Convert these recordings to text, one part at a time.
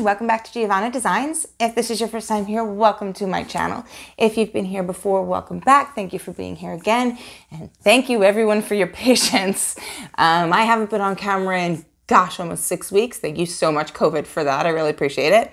Welcome back to Giavanna Designs. If this is your first time here, welcome to my channel. If you've been here before, welcome back. Thank you for being here again. And thank you everyone for your patience. Um, I haven't been on camera in, gosh, almost six weeks. Thank you so much, COVID, for that. I really appreciate it.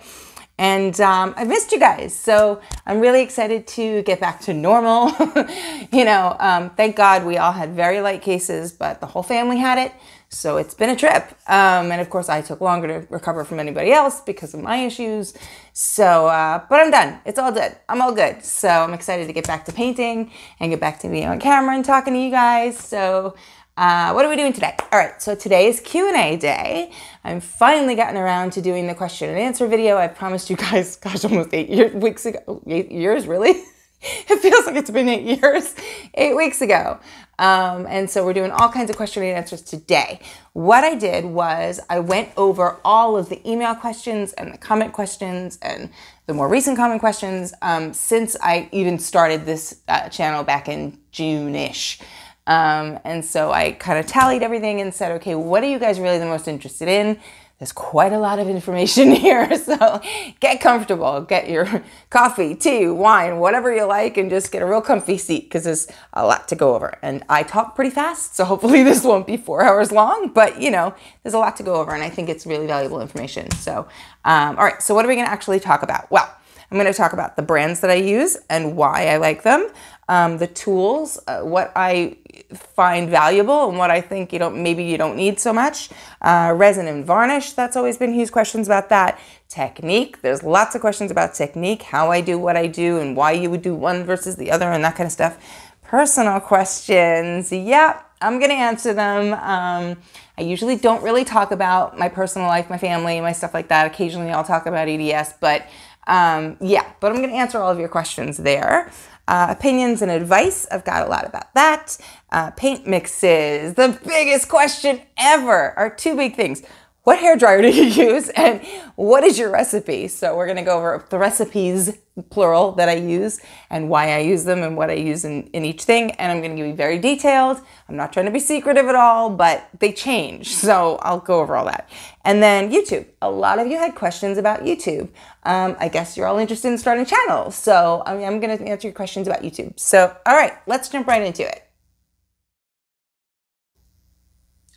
And um, I missed you guys. So I'm really excited to get back to normal. you know, um, thank God we all had very light cases, but the whole family had it. So it's been a trip. Um, and of course, I took longer to recover from anybody else because of my issues. So, uh, but I'm done. It's all good. I'm all good. So I'm excited to get back to painting and get back to being on camera and talking to you guys. So, uh, what are we doing today? All right, so today is Q&A day. I'm finally gotten around to doing the question and answer video. I promised you guys, gosh, almost eight years, weeks ago. Eight years, really? it feels like it's been eight years, eight weeks ago. Um, and so we're doing all kinds of question and answers today. What I did was I went over all of the email questions and the comment questions and the more recent comment questions um, since I even started this uh, channel back in June-ish. Um, and so I kind of tallied everything and said, okay, what are you guys really the most interested in? There's quite a lot of information here, so get comfortable. Get your coffee, tea, wine, whatever you like, and just get a real comfy seat because there's a lot to go over. And I talk pretty fast, so hopefully this won't be four hours long, but you know, there's a lot to go over, and I think it's really valuable information. So, um, all right, so what are we gonna actually talk about? Well, I'm going to talk about the brands that I use and why I like them, um, the tools, uh, what I find valuable and what I think you don't maybe you don't need so much. Uh, resin and varnish, that's always been huge questions about that. Technique, there's lots of questions about technique, how I do what I do and why you would do one versus the other and that kind of stuff. Personal questions, yeah, I'm gonna answer them. Um, I usually don't really talk about my personal life, my family, my stuff like that. Occasionally I'll talk about EDS, but um, yeah, but I'm gonna answer all of your questions there. Uh, opinions and advice, I've got a lot about that. Uh, paint mixes, the biggest question ever are two big things. What hair dryer do you use and what is your recipe? So we're gonna go over the recipes, plural, that I use and why I use them and what I use in, in each thing. And I'm gonna be very detailed. I'm not trying to be secretive at all, but they change. So I'll go over all that. And then YouTube. A lot of you had questions about YouTube. Um, I guess you're all interested in starting channels. So I mean, I'm gonna answer your questions about YouTube. So, all right, let's jump right into it.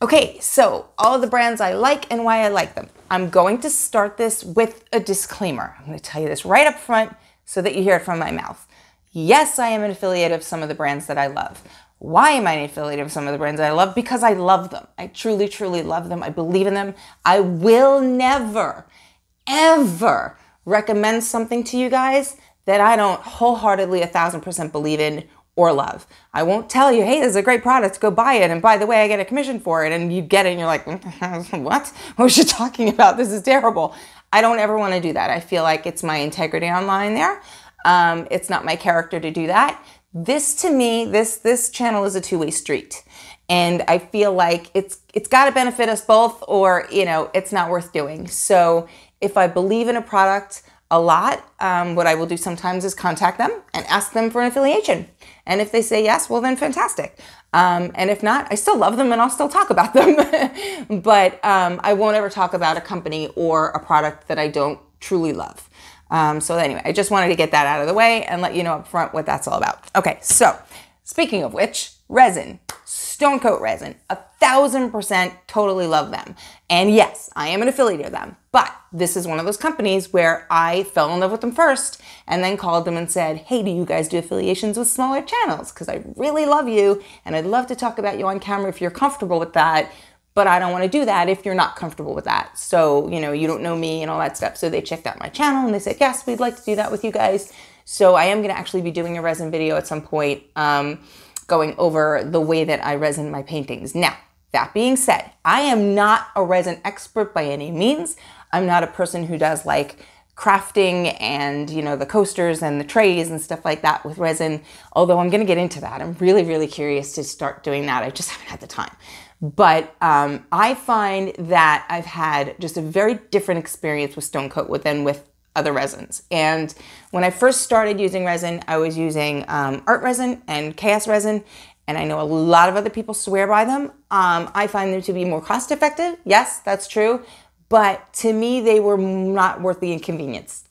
Okay, so all the brands I like and why I like them. I'm going to start this with a disclaimer. I'm going to tell you this right up front so that you hear it from my mouth. Yes, I am an affiliate of some of the brands that I love. Why am I an affiliate of some of the brands I love? Because I love them. I truly, truly love them. I believe in them. I will never, ever recommend something to you guys that I don't wholeheartedly, a thousand percent believe in or love. I won't tell you, hey, this is a great product, go buy it. And by the way, I get a commission for it. And you get it and you're like, what? What was you talking about? This is terrible. I don't ever want to do that. I feel like it's my integrity online there. Um, it's not my character to do that. This to me, this this channel is a two-way street. And I feel like it's it's got to benefit us both or, you know, it's not worth doing. So if I believe in a product, a lot, um, what I will do sometimes is contact them and ask them for an affiliation. And if they say yes, well, then fantastic. Um, and if not, I still love them and I'll still talk about them. but um, I won't ever talk about a company or a product that I don't truly love. Um, so, anyway, I just wanted to get that out of the way and let you know up front what that's all about. Okay, so speaking of which, resin. Stone Coat Resin, a thousand percent totally love them. And yes, I am an affiliate of them, but this is one of those companies where I fell in love with them first and then called them and said, hey, do you guys do affiliations with smaller channels? Because I really love you and I'd love to talk about you on camera if you're comfortable with that. But I don't want to do that if you're not comfortable with that. So, you know, you don't know me and all that stuff. So they checked out my channel and they said, yes, we'd like to do that with you guys. So I am going to actually be doing a resin video at some point. Um, going over the way that I resin my paintings. Now, that being said, I am not a resin expert by any means. I'm not a person who does like crafting and you know the coasters and the trays and stuff like that with resin although i'm going to get into that i'm really really curious to start doing that i just haven't had the time but um, i find that i've had just a very different experience with stone coat than with other resins. And when I first started using resin, I was using um, art resin and chaos resin. And I know a lot of other people swear by them. Um, I find them to be more cost effective. Yes, that's true. but to me, they were not worth the inconvenience.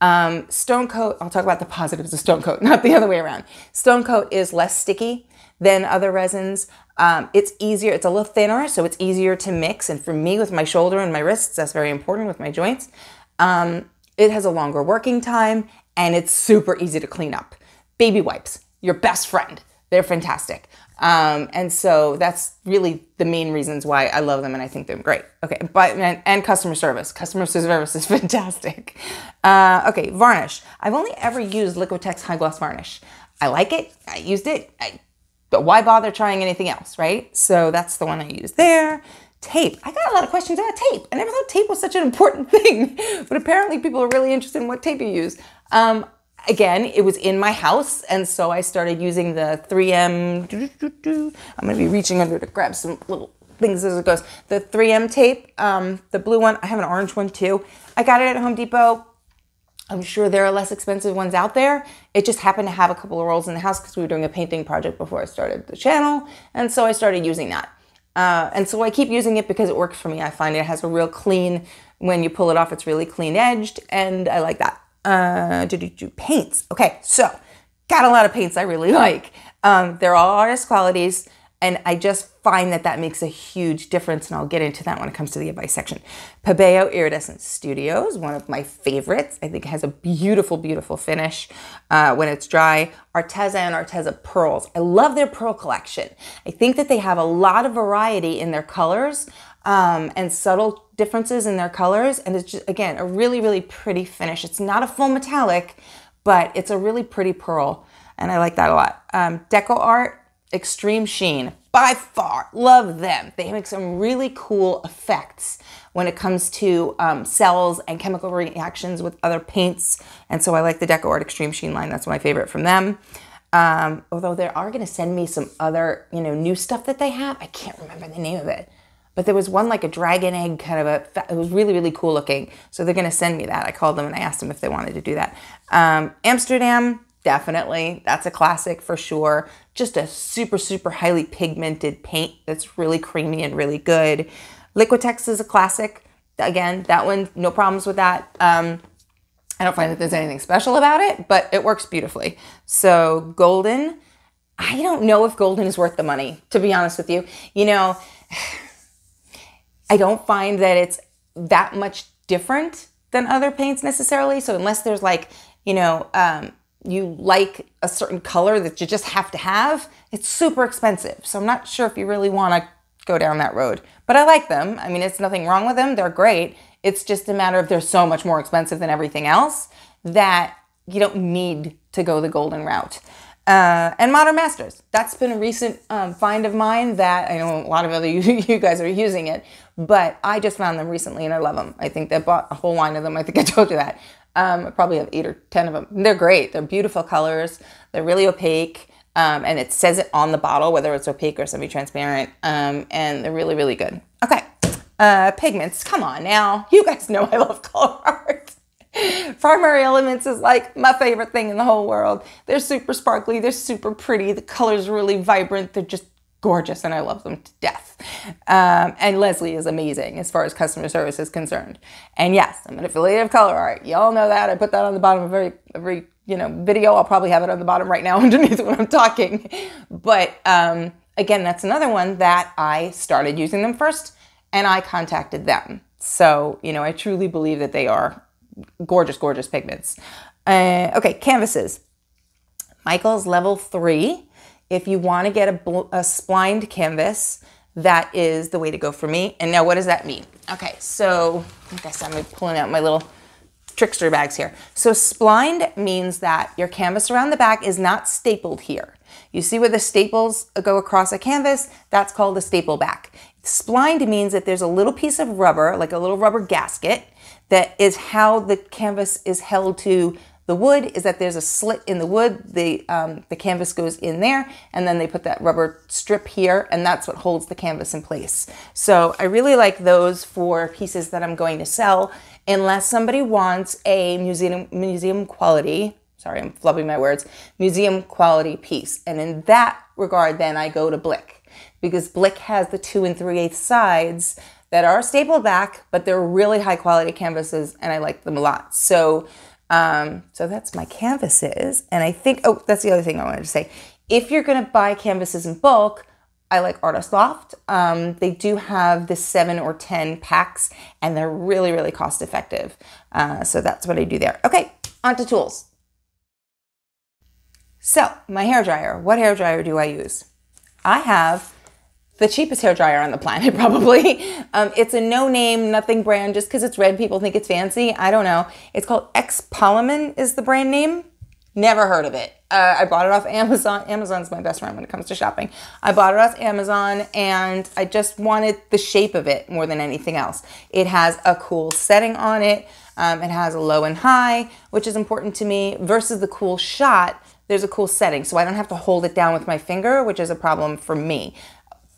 Um, Stone Coat, I'll talk about the positives of Stone Coat, not the other way around. Stone Coat is less sticky than other resins. Um, it's easier, it's a little thinner, so it's easier to mix. And for me, with my shoulder and my wrists, that's very important with my joints. Um, it has a longer working time and it's super easy to clean up. Baby wipes, your best friend. They're fantastic. Um, and so that's really the main reasons why I love them and I think they're great. Okay, but and, and customer service. Customer service is fantastic. Uh, okay, varnish. I've only ever used Liquitex High Gloss Varnish. I like it. I used it. I, but why bother trying anything else, right? So that's the one I use there. Tape. I got a lot of questions about tape. I never thought tape was such an important thing, but apparently people are really interested in what tape you use. Um, again, it was in my house, and so I started using the 3M. I'm going to be reaching under to grab some little things as it goes. The 3M tape, um, the blue one. I have an orange one too. I got it at Home Depot. I'm sure there are less expensive ones out there. It just happened to have a couple of rolls in the house because we were doing a painting project before I started the channel, and so I started using that. Uh, and so I keep using it because it works for me. I find it has a real clean, when you pull it off, it's really clean edged, and I like that uh, do, do, do, paints. Okay, so got a lot of paints I really like. Um, they're all artist qualities, and I just find that that makes a huge difference, and I'll get into that when it comes to the advice section. Pebeo Iridescent Studios, one of my favorites. I think it has a beautiful, beautiful finish uh, when it's dry. Arteza and Arteza Pearls. I love their pearl collection. I think that they have a lot of variety in their colors um, and subtle differences in their colors. And it's just, again, a really, really pretty finish. It's not a full metallic, but it's a really pretty pearl. And I like that a lot. Um, Deco Art, Extreme Sheen, by far, love them. They make some really cool effects when it comes to um, cells and chemical reactions with other paints. And so I like the Deco Art Extreme Sheen line. That's my favorite from them. Um, although they are going to send me some other, you know, new stuff that they have. I can't remember the name of it but there was one like a dragon egg kind of a it was really really cool looking. So they're going to send me that. I called them and i asked them if they wanted to do that. Um, amsterdam definitely. That's a classic for sure. Just a super super highly pigmented paint that's really creamy and really good. Liquitex is a classic. Again that one no problems with that. Um, i don't find that there's anything special about it but it works beautifully. So golden i don't know if golden is worth the money to be honest with you. You know I don't find that it's that much different than other paints necessarily. So unless there's like, you know, um, you like a certain color that you just have to have, it's super expensive. So I'm not sure if you really want to go down that road. But I like them. I mean, it's nothing wrong with them. They're great. It's just a matter of they're so much more expensive than everything else that you don't need to go the golden route. Uh, and Modern Masters. That's been a recent um, find of mine that I know a lot of other you, you, guys are using it, but I just found them recently and I love them. I think they bought a whole line of them. I think I told you that. Um, I probably have eight or 10 of them. They're great. They're beautiful colors. They're really opaque. Um, and it says it on the bottle, whether it's opaque or semi-transparent. Um, and they're really, really good. Okay. Uh, pigments. Come on now. You guys know I love Colourarte. Primary Elements is like my favorite thing in the whole world. They're super sparkly, they're super pretty, the colors really vibrant, they're just gorgeous, and I love them to death. Um, and Leslie is amazing as far as customer service is concerned. And yes, I'm an affiliate of Colourarte. Y'all know that. I put that on the bottom of every every you know video. I'll probably have it on the bottom right now underneath when I'm talking. But um, again, that's another one that I started using them first, and I contacted them. So you know, I truly believe that they are gorgeous, gorgeous pigments. Uh, okay, canvases. Michaels level three. If you want to get a, a splined canvas, that is the way to go for me. And now what does that mean? Okay, so I guess I'm pulling out my little trickster bags here. So splined means that your canvas around the back is not stapled here. You see where the staples go across a canvas? That's called a staple back. Splined means that there's a little piece of rubber, like a little rubber gasket, that is how the canvas is held to the wood is that there's a slit in the wood, the, um, the canvas goes in there, and then they put that rubber strip here, and that's what holds the canvas in place. So I really like those for pieces that I'm going to sell, unless somebody wants a museum, museum quality, sorry, I'm flubbing my words, museum quality piece. And in that regard, then I go to Blick, because Blick has the two and three eighths sides that are stapled back, but they're really high quality canvases and I like them a lot. So, um, so that's my canvases. And I think, oh, that's the other thing I wanted to say. If you're going to buy canvases in bulk, I like Artist Loft. Um, they do have the seven or 10 packs and they're really, really cost effective. Uh, so that's what I do there. Okay, on to tools. So, my hair dryer. What hair dryer do I use? I have the cheapest hair dryer on the planet, probably. Um, it's a no name, nothing brand, just because it's red, people think it's fancy. I don't know. It's called X Polyman, is the brand name. Never heard of it. Uh, I bought it off Amazon. Amazon's my best friend when it comes to shopping. I bought it off Amazon and I just wanted the shape of it more than anything else. It has a cool setting on it. Um, it has a low and high, which is important to me, versus the cool shot. There's a cool setting, so I don't have to hold it down with my finger, which is a problem for me.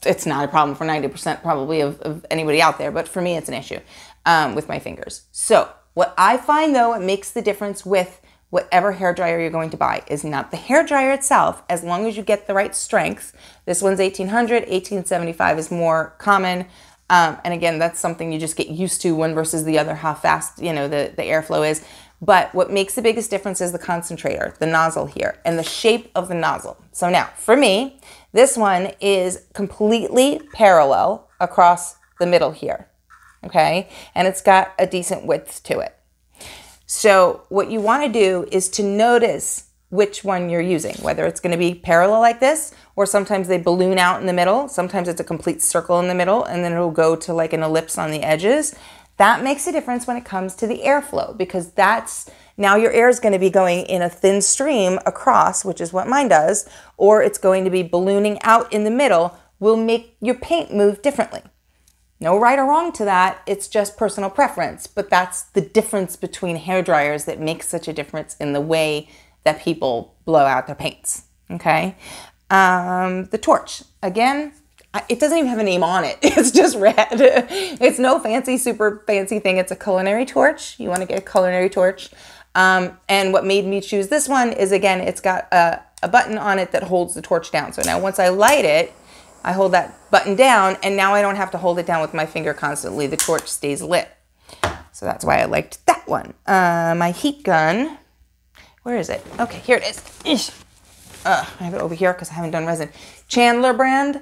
It's not a problem for 90% probably of, of anybody out there, but for me, it's an issue um, with my fingers. So, what I find though, it makes the difference with whatever hair dryer you're going to buy is not the hair dryer itself, as long as you get the right strength. This one's 1800, 1875 is more common. Um, and again, that's something you just get used to one versus the other, how fast, you know, the, the airflow is. But what makes the biggest difference is the concentrator, the nozzle here, and the shape of the nozzle. So now, for me, this one is completely parallel across the middle here, okay? And it's got a decent width to it. So what you want to do is to notice which one you're using, whether it's going to be parallel like this, or sometimes they balloon out in the middle. Sometimes it's a complete circle in the middle, and then it'll go to like an ellipse on the edges. That makes a difference when it comes to the airflow because that's now your air is going to be going in a thin stream across, which is what mine does, or it's going to be ballooning out in the middle, will make your paint move differently. No right or wrong to that. It's just personal preference. But that's the difference between hair dryers that makes such a difference in the way that people blow out their paints. Okay. Um, the torch. Again, it doesn't even have a name on it. It's just red. it's no fancy, super fancy thing. It's a culinary torch. You want to get a culinary torch. Um, and what made me choose this one is again, it's got a, a button on it that holds the torch down. So now once I light it, I hold that button down and now I don't have to hold it down with my finger constantly. The torch stays lit. So that's why I liked that one. Uh, my heat gun, where is it? Okay, here it is. Uh, I have it over here because I haven't done resin. Chandler brand.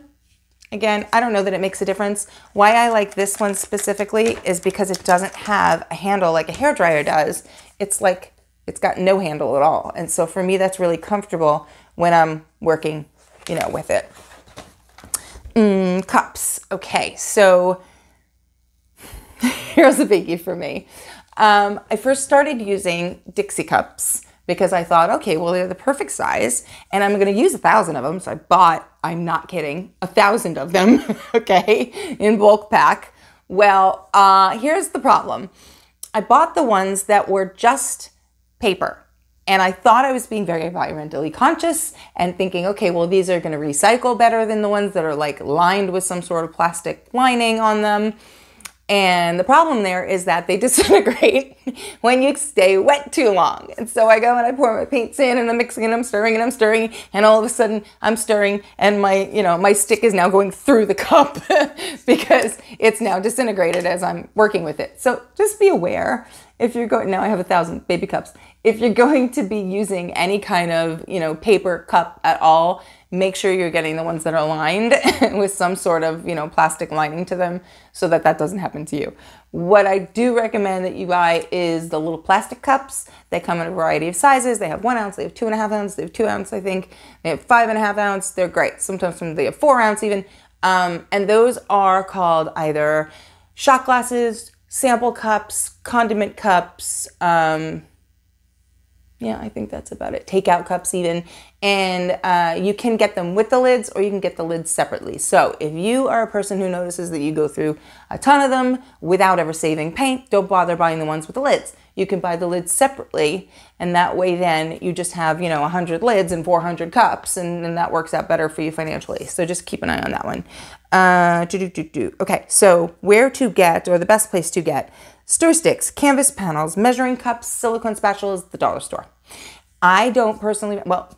Again, I don't know that it makes a difference. Why I like this one specifically is because it doesn't have a handle like a hair dryer does. It's like, it's got no handle at all. And so for me, that's really comfortable when I'm working, you know, with it. Mm, cups. Okay, so here's a biggie for me. Um, I first started using Dixie cups because I thought, okay, well, they're the perfect size and I'm going to use a thousand of them. So I bought, I'm not kidding, a thousand of them, okay, in bulk pack. Well, uh, here's the problem I bought the ones that were just paper. And I thought I was being very environmentally conscious and thinking, okay, well, these are going to recycle better than the ones that are like lined with some sort of plastic lining on them. And the problem there is that they disintegrate when you stay wet too long. And so I go and I pour my paints in and I'm mixing and I'm stirring and I'm stirring and all of a sudden I'm stirring and my, you know, my stick is now going through the cup because it's now disintegrated as I'm working with it. So just be aware if you're going, now I have a thousand baby cups. If you're going to be using any kind of, you know, paper cup at all, make sure you're getting the ones that are lined with some sort of, you know, plastic lining to them so that that doesn't happen to you. What I do recommend that you buy is the little plastic cups. They come in a variety of sizes. They have one ounce, they have two and a half ounce, they have two ounce, I think. They have five and a half ounce. They're great. Sometimes they have four ounce even. Um, and those are called either shot glasses, sample cups, condiment cups, um, yeah, I think that's about it. Takeout cups, even. And uh, you can get them with the lids or you can get the lids separately. So if you are a person who notices that you go through a ton of them without ever saving paint, don't bother buying the ones with the lids. You can buy the lids separately, and that way, then you just have, you know, 100 lids and 400 cups, and, and that works out better for you financially. So just keep an eye on that one. Uh. Okay, so where to get, or the best place to get stir sticks, canvas panels, measuring cups, silicone spatulas, the dollar store. I don't personally, well,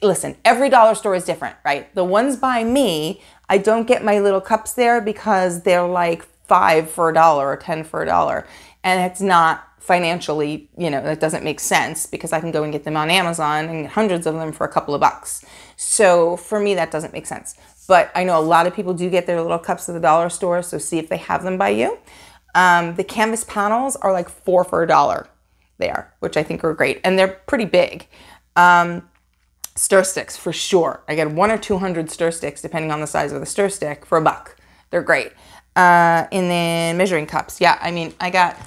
listen, every dollar store is different, right? The ones by me, I don't get my little cups there because they're like five for a dollar or 10 for a dollar. And it's not financially, you know, that doesn't make sense because I can go and get them on Amazon and hundreds of them for a couple of bucks. So for me, that doesn't make sense. But I know a lot of people do get their little cups at the dollar store, so see if they have them by you. Um, the canvas panels are like four for a dollar there, which I think are great, and they're pretty big. Um, stir sticks for sure. I get one or two hundred stir sticks, depending on the size of the stir stick, for a buck. They're great. Uh, and then measuring cups. Yeah, I mean, I got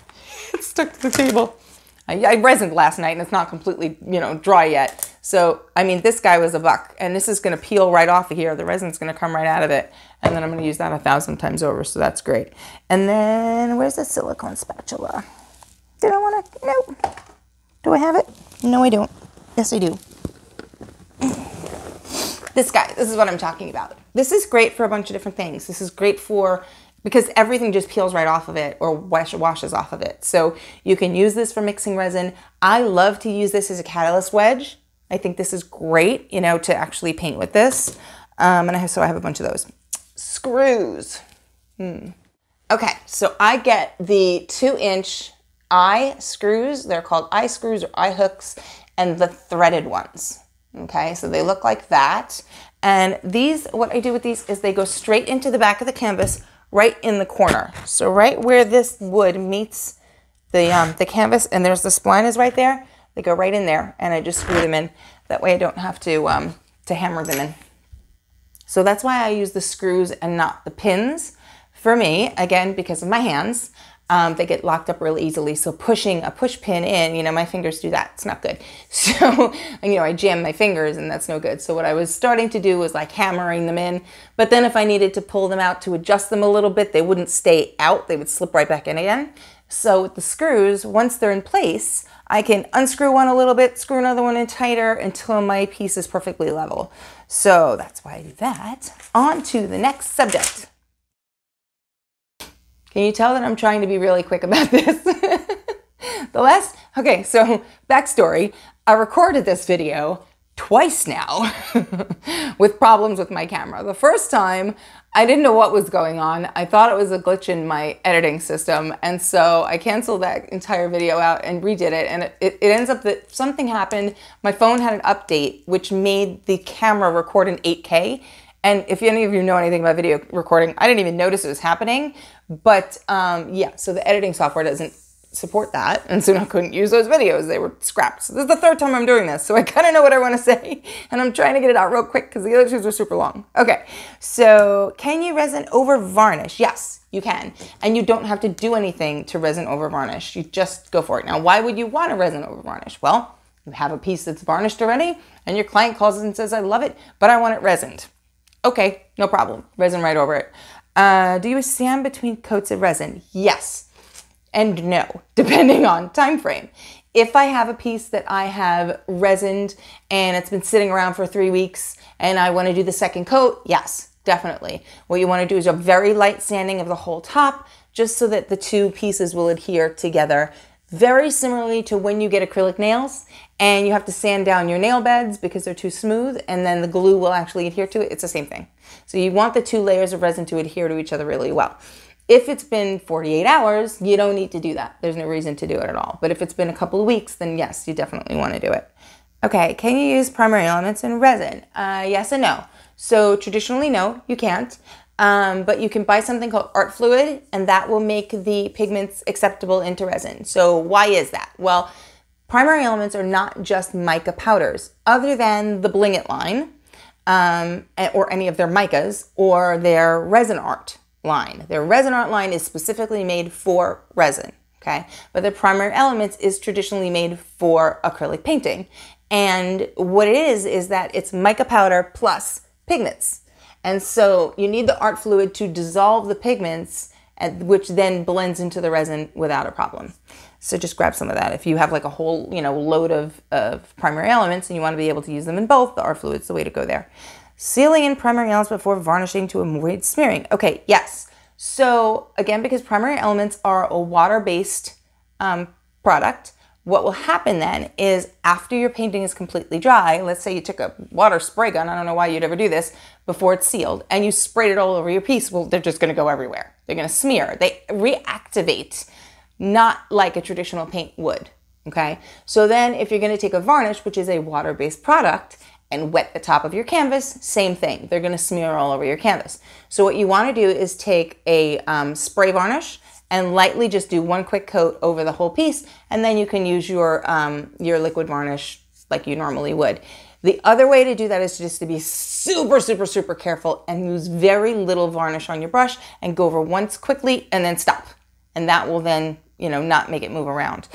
it's stuck to the table. I, I resined last night and it's not completely, you know, dry yet. So, I mean, this guy was a buck and this is going to peel right off of here. The resin's going to come right out of it. And then I'm going to use that a thousand times over. So that's great. And then where's the silicone spatula? Did I want to? No. Do I have it? No, I don't. Yes, I do. This guy, this is what I'm talking about. This is great for a bunch of different things. This is great for because everything just peels right off of it or wash, washes off of it. So you can use this for mixing resin. I love to use this as a catalyst wedge. I think this is great, you know, to actually paint with this. Um, and I have, so I have a bunch of those. Screws. Hmm. Okay, so I get the two inch eye screws. They're called eye screws or eye hooks and the threaded ones. Okay, so they look like that. And these, what I do with these is they go straight into the back of the canvas right in the corner. So right where this wood meets the, um, the canvas and there's the spline is right there, they go right in there and I just screw them in. That way I don't have to, um, to hammer them in. So that's why I use the screws and not the pins. For me, again, because of my hands, um, they get locked up really easily. So pushing a push pin in, you know, my fingers do that. It's not good. So, you know, I jam my fingers and that's no good. So what I was starting to do was like hammering them in. But then if I needed to pull them out to adjust them a little bit, they wouldn't stay out. They would slip right back in again. So with the screws, once they're in place, I can unscrew one a little bit, screw another one in tighter until my piece is perfectly level. So that's why I do that. On to the next subject. Can you tell that I'm trying to be really quick about this? the last, okay, so backstory. I recorded this video twice now with problems with my camera. The first time, I didn't know what was going on. I thought it was a glitch in my editing system. And so I canceled that entire video out and redid it. And it, it, ends up that something happened. My phone had an update, which made the camera record in 8K. And if any of you know anything about video recording, I didn't even notice it was happening. But um, yeah, so the editing software doesn't support that. And so I couldn't use those videos. They were scrapped. So this is the third time I'm doing this. So I kind of know what I want to say. And I'm trying to get it out real quick because the other two are super long. Okay, so can you resin over varnish? Yes, you can. And you don't have to do anything to resin over varnish. You just go for it. Now, why would you want to resin over varnish? Well, you have a piece that's varnished already and your client calls and says, I love it, but I want it resined. Okay, no problem. Resin right over it. Uh, do you sand between coats of resin? Yes and no, depending on time frame. If I have a piece that I have resined and it's been sitting around for three weeks and I want to do the second coat, yes, definitely. What you want to do is a very light sanding of the whole top just so that the two pieces will adhere together very similarly to when you get acrylic nails and you have to sand down your nail beds because they're too smooth and then the glue will actually adhere to it. It's the same thing. So you want the two layers of resin to adhere to each other really well. If it's been 48 hours, you don't need to do that. There's no reason to do it at all. But if it's been a couple of weeks, then yes, you definitely want to do it. Okay, can you use primary elements in resin? Uh, yes and no. So traditionally, no, you can't. Um, but you can buy something called art fluid and that will make the pigments acceptable into resin. So why is that? Well, primary elements are not just mica powders, other than the Bling It line um, or any of their micas or their resin art line. Their resin art line is specifically made for resin, okay? But the primary elements is traditionally made for acrylic painting. And what it is, is that it's mica powder plus pigments. And so you need the art fluid to dissolve the pigments, which then blends into the resin without a problem. So just grab some of that. If you have like a whole, you know, load of, of primary elements and you want to be able to use them in both, the art fluid's the way to go there. Sealing in primary elements before varnishing to avoid smearing. Okay, yes. So again, because primary elements are a water-based um, product, what will happen then is after your painting is completely dry, let's say you took a water spray gun, I don't know why you'd ever do this, before it's sealed, and you sprayed it all over your piece, well, they're just gonna go everywhere. They're gonna smear. They reactivate, not like a traditional paint would, okay? So then if you're gonna take a varnish, which is a water-based product, and wet the top of your canvas, same thing. They're gonna smear all over your canvas. So what you wanna do is take a um, spray varnish, and lightly just do one quick coat over the whole piece and then you can use your um, your liquid varnish like you normally would. The other way to do that is just to be super, super, super careful and use very little varnish on your brush and go over once quickly and then stop. And that will then, you know, not make it move around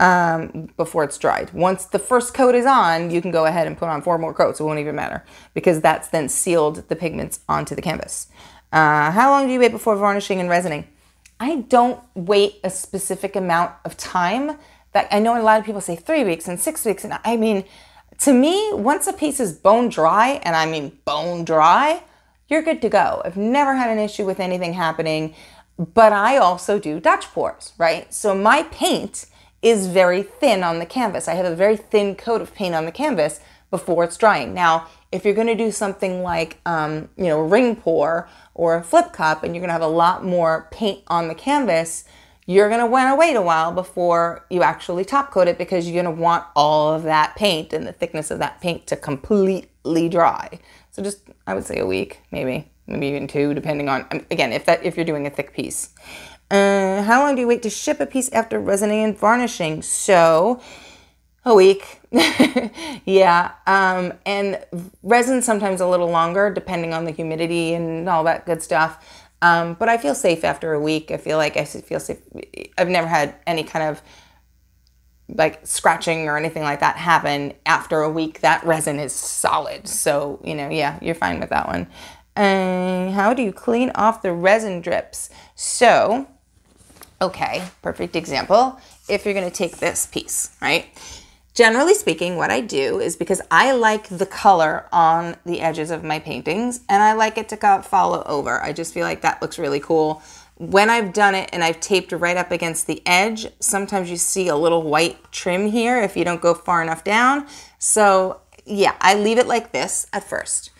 um, before it's dried. Once the first coat is on, you can go ahead and put on four more coats. It won't even matter because that's then sealed the pigments onto the canvas. Uh, how long do you wait before varnishing and resining? I don't wait a specific amount of time. That I know a lot of people say three weeks and six weeks, and I mean, to me, once a piece is bone dry, and I mean bone dry, you're good to go. I've never had an issue with anything happening, but I also do Dutch pours, right? So my paint is very thin on the canvas. I have a very thin coat of paint on the canvas before it's drying. Now, if you're going to do something like, um, you know, ring pour or a flip cup, and you're going to have a lot more paint on the canvas, you're going to want to wait a while before you actually top coat it because you're going to want all of that paint and the thickness of that paint to completely dry. So just, I would say a week, maybe, maybe even two, depending on, um, again, if that if you're doing a thick piece. Uh, how long do you wait to ship a piece after resining and varnishing? So a week. yeah. Um, and resin sometimes a little longer, depending on the humidity and all that good stuff. Um, but I feel safe after a week. I feel like I feel safe. I've never had any kind of like scratching or anything like that happen after a week. That resin is solid. So, you know, yeah, you're fine with that one. And how do you clean off the resin drips? So, okay, perfect example. If you're going to take this piece, right? Generally speaking, what I do is because I like the color on the edges of my paintings and I like it to kind of follow over. I just feel like that looks really cool. When I've done it and I've taped right up against the edge, sometimes you see a little white trim here if you don't go far enough down. So yeah, I leave it like this at first.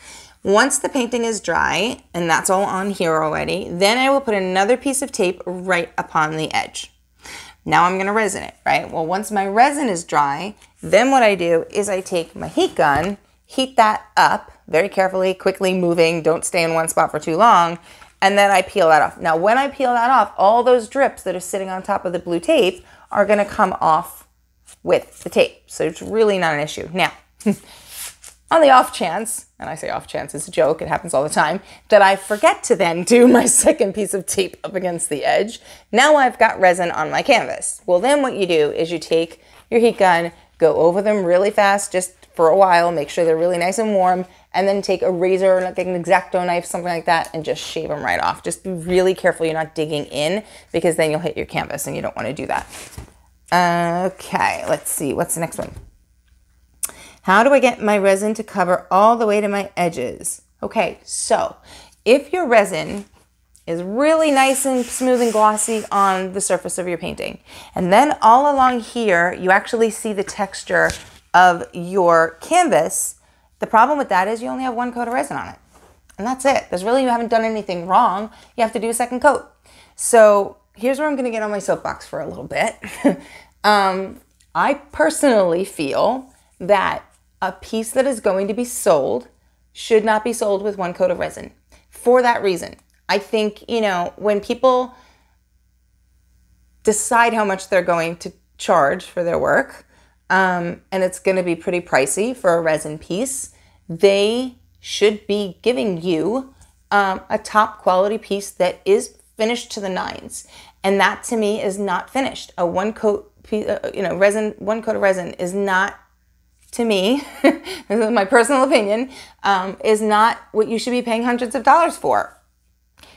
Once the painting is dry, and that's all on here already, then I will put another piece of tape right upon the edge. Now I'm gonna resin it, right? Well, once my resin is dry, then what I do is I take my heat gun, heat that up very carefully, quickly moving, don't stay in one spot for too long, and then I peel that off. Now, when I peel that off, all those drips that are sitting on top of the blue tape are gonna come off with the tape. So it's really not an issue. Now, on the off chance, and I say off chance, it's a joke, it happens all the time, that I forget to then do my second piece of tape up against the edge, now I've got resin on my canvas. Well, then what you do is you take your heat gun, go over them really fast, just for a while, make sure they're really nice and warm, and then take a razor, like an X-Acto knife, something like that, and just shave them right off. Just be really careful you're not digging in because then you'll hit your canvas and you don't want to do that. Okay, let's see, what's the next one? How do I get my resin to cover all the way to my edges? Okay, so if your resin is really nice and smooth and glossy on the surface of your painting, and then all along here, you actually see the texture of your canvas, the problem with that is you only have one coat of resin on it. And that's it. There's really, you haven't done anything wrong. You have to do a second coat. So here's where I'm going to get on my soapbox for a little bit. um, I personally feel that a piece that is going to be sold should not be sold with one coat of resin for that reason. I think, you know, when people decide how much they're going to charge for their work, um, and it's going to be pretty pricey for a resin piece, they should be giving you um, a top quality piece that is finished to the nines. And that to me is not finished. A one coat, uh, you know, resin, one coat of resin is not to me, this is my personal opinion, um, is not what you should be paying hundreds of dollars for.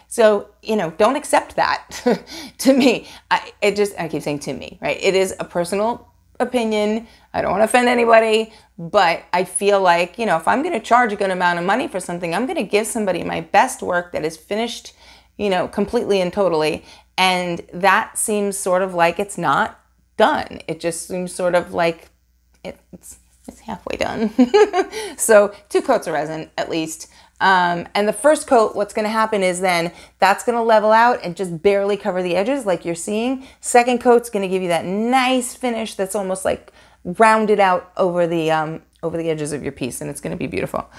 So, you know, don't accept that to me. I, it just, I keep saying to me, right? It is a personal opinion. I don't want to offend anybody, but I feel like, you know, if I'm going to charge a good amount of money for something, I'm going to give somebody my best work that is finished, you know, completely and totally. And that seems sort of like it's not done. It just seems sort of like it's, it's halfway done. so two coats of resin at least. Um, and the first coat, what's going to happen is then that's going to level out and just barely cover the edges like you're seeing. Second coat's going to give you that nice finish that's almost like rounded out over the um, over the edges of your piece, and it's going to be beautiful.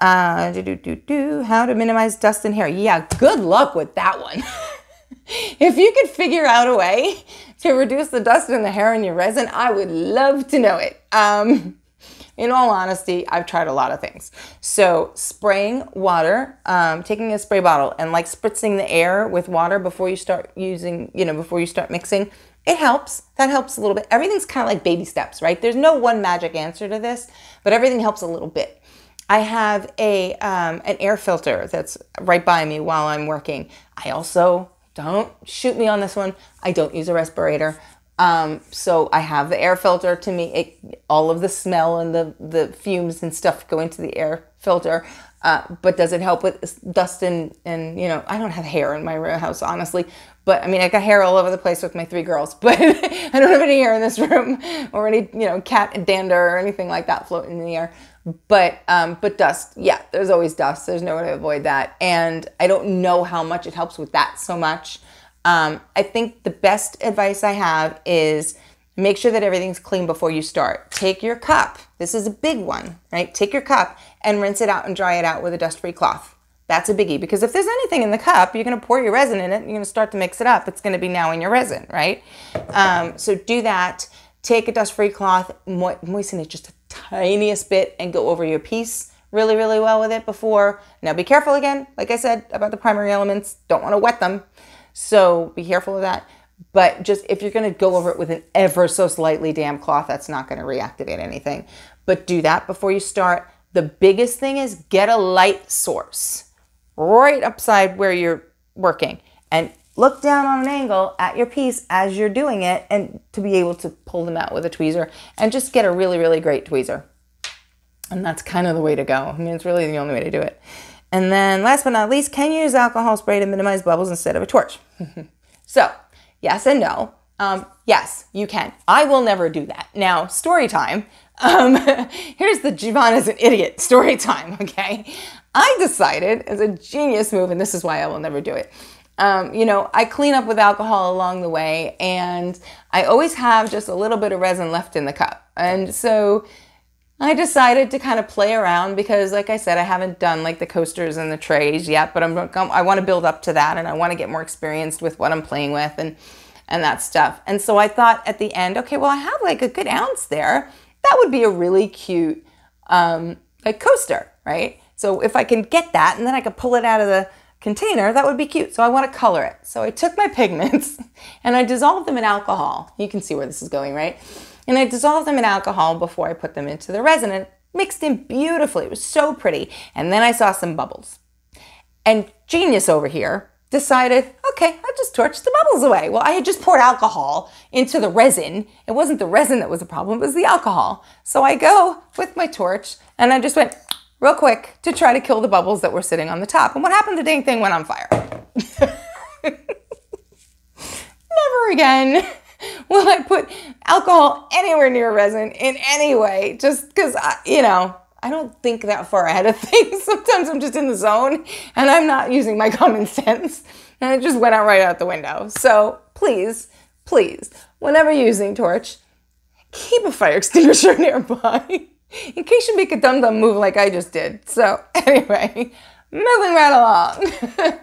Uh, do, do, do, do, how to minimize dust and hair. Yeah, good luck with that one. if you could figure out a way to reduce the dust and the hair in your resin, I would love to know it. Um, in all honesty, I've tried a lot of things. So spraying water, um, taking a spray bottle and like spritzing the air with water before you start using, you know, before you start mixing, it helps. That helps a little bit. Everything's kind of like baby steps, right? There's no one magic answer to this, but everything helps a little bit. I have a um, an air filter that's right by me while I'm working. I also don't shoot me on this one. I don't use a respirator. Um, so I have the air filter to me. It, all of the smell and the, the fumes and stuff go into the air filter. Uh, but does it help with dust and, and, you know, I don't have hair in my house, honestly. But I mean, I got hair all over the place with my three girls, but I don't have any hair in this room or any, you know, cat dander or anything like that floating in the air. But, um, but dust, yeah, there's always dust. There's no way to avoid that. And I don't know how much it helps with that so much. Um, I think the best advice I have is make sure that everything's clean before you start. Take your cup. This is a big one, right? Take your cup and rinse it out and dry it out with a dust-free cloth. That's a biggie because if there's anything in the cup, you're going to pour your resin in it. You're going to start to mix it up. It's going to be now in your resin, right? Um, so do that. Take a dust-free cloth, mo- moisten it just a tiniest bit, and go over your piece really, really well with it before. Now be careful again, like I said about the primary elements. Don't want to wet them. So be careful of that. But just if you're going to go over it with an ever so slightly damp cloth, that's not going to reactivate anything. But do that before you start. The biggest thing is get a light source right upside where you're working and look down on an angle at your piece as you're doing it and to be able to pull them out with a tweezer and just get a really, really great tweezer. And that's kind of the way to go. I mean, it's really the only way to do it. And then last but not least, can you use alcohol spray to minimize bubbles instead of a torch? so yes and no. Um, yes, you can. I will never do that. Now, story time. Um, here's the Javon is an idiot story time, okay? I decided as a genius move, and this is why I will never do it. Um, you know, I clean up with alcohol along the way, and I always have just a little bit of resin left in the cup. And so I decided to kind of play around because, like I said, I haven't done like the coasters and the trays yet, but I'm I want to build up to that and I want to get more experienced with what I'm playing with and and that stuff. And so I thought at the end, okay, well, I have like a good ounce there. That would be a really cute um, like coaster, right? So if I can get that and then I could pull it out of the container, that would be cute. So I want to color it. So I took my pigments and I dissolved them in alcohol. You can see where this is going, right? And I dissolved them in alcohol before I put them into the resin and mixed in beautifully. It was so pretty. And then I saw some bubbles. And genius over here decided, okay, I'll just torch the bubbles away. Well, I had just poured alcohol into the resin. It wasn't the resin that was the problem, it was the alcohol. So I go with my torch and I just went real quick to try to kill the bubbles that were sitting on the top. And what happened? The dang thing went on fire. Never again. will I put alcohol anywhere near resin in any way just because, you know, I don't think that far ahead of things. Sometimes I'm just in the zone and I'm not using my common sense and it just went out right out the window. So please, please, whenever using torch, keep a fire extinguisher nearby in case you make a dum dum move like I just did. So anyway, moving right along.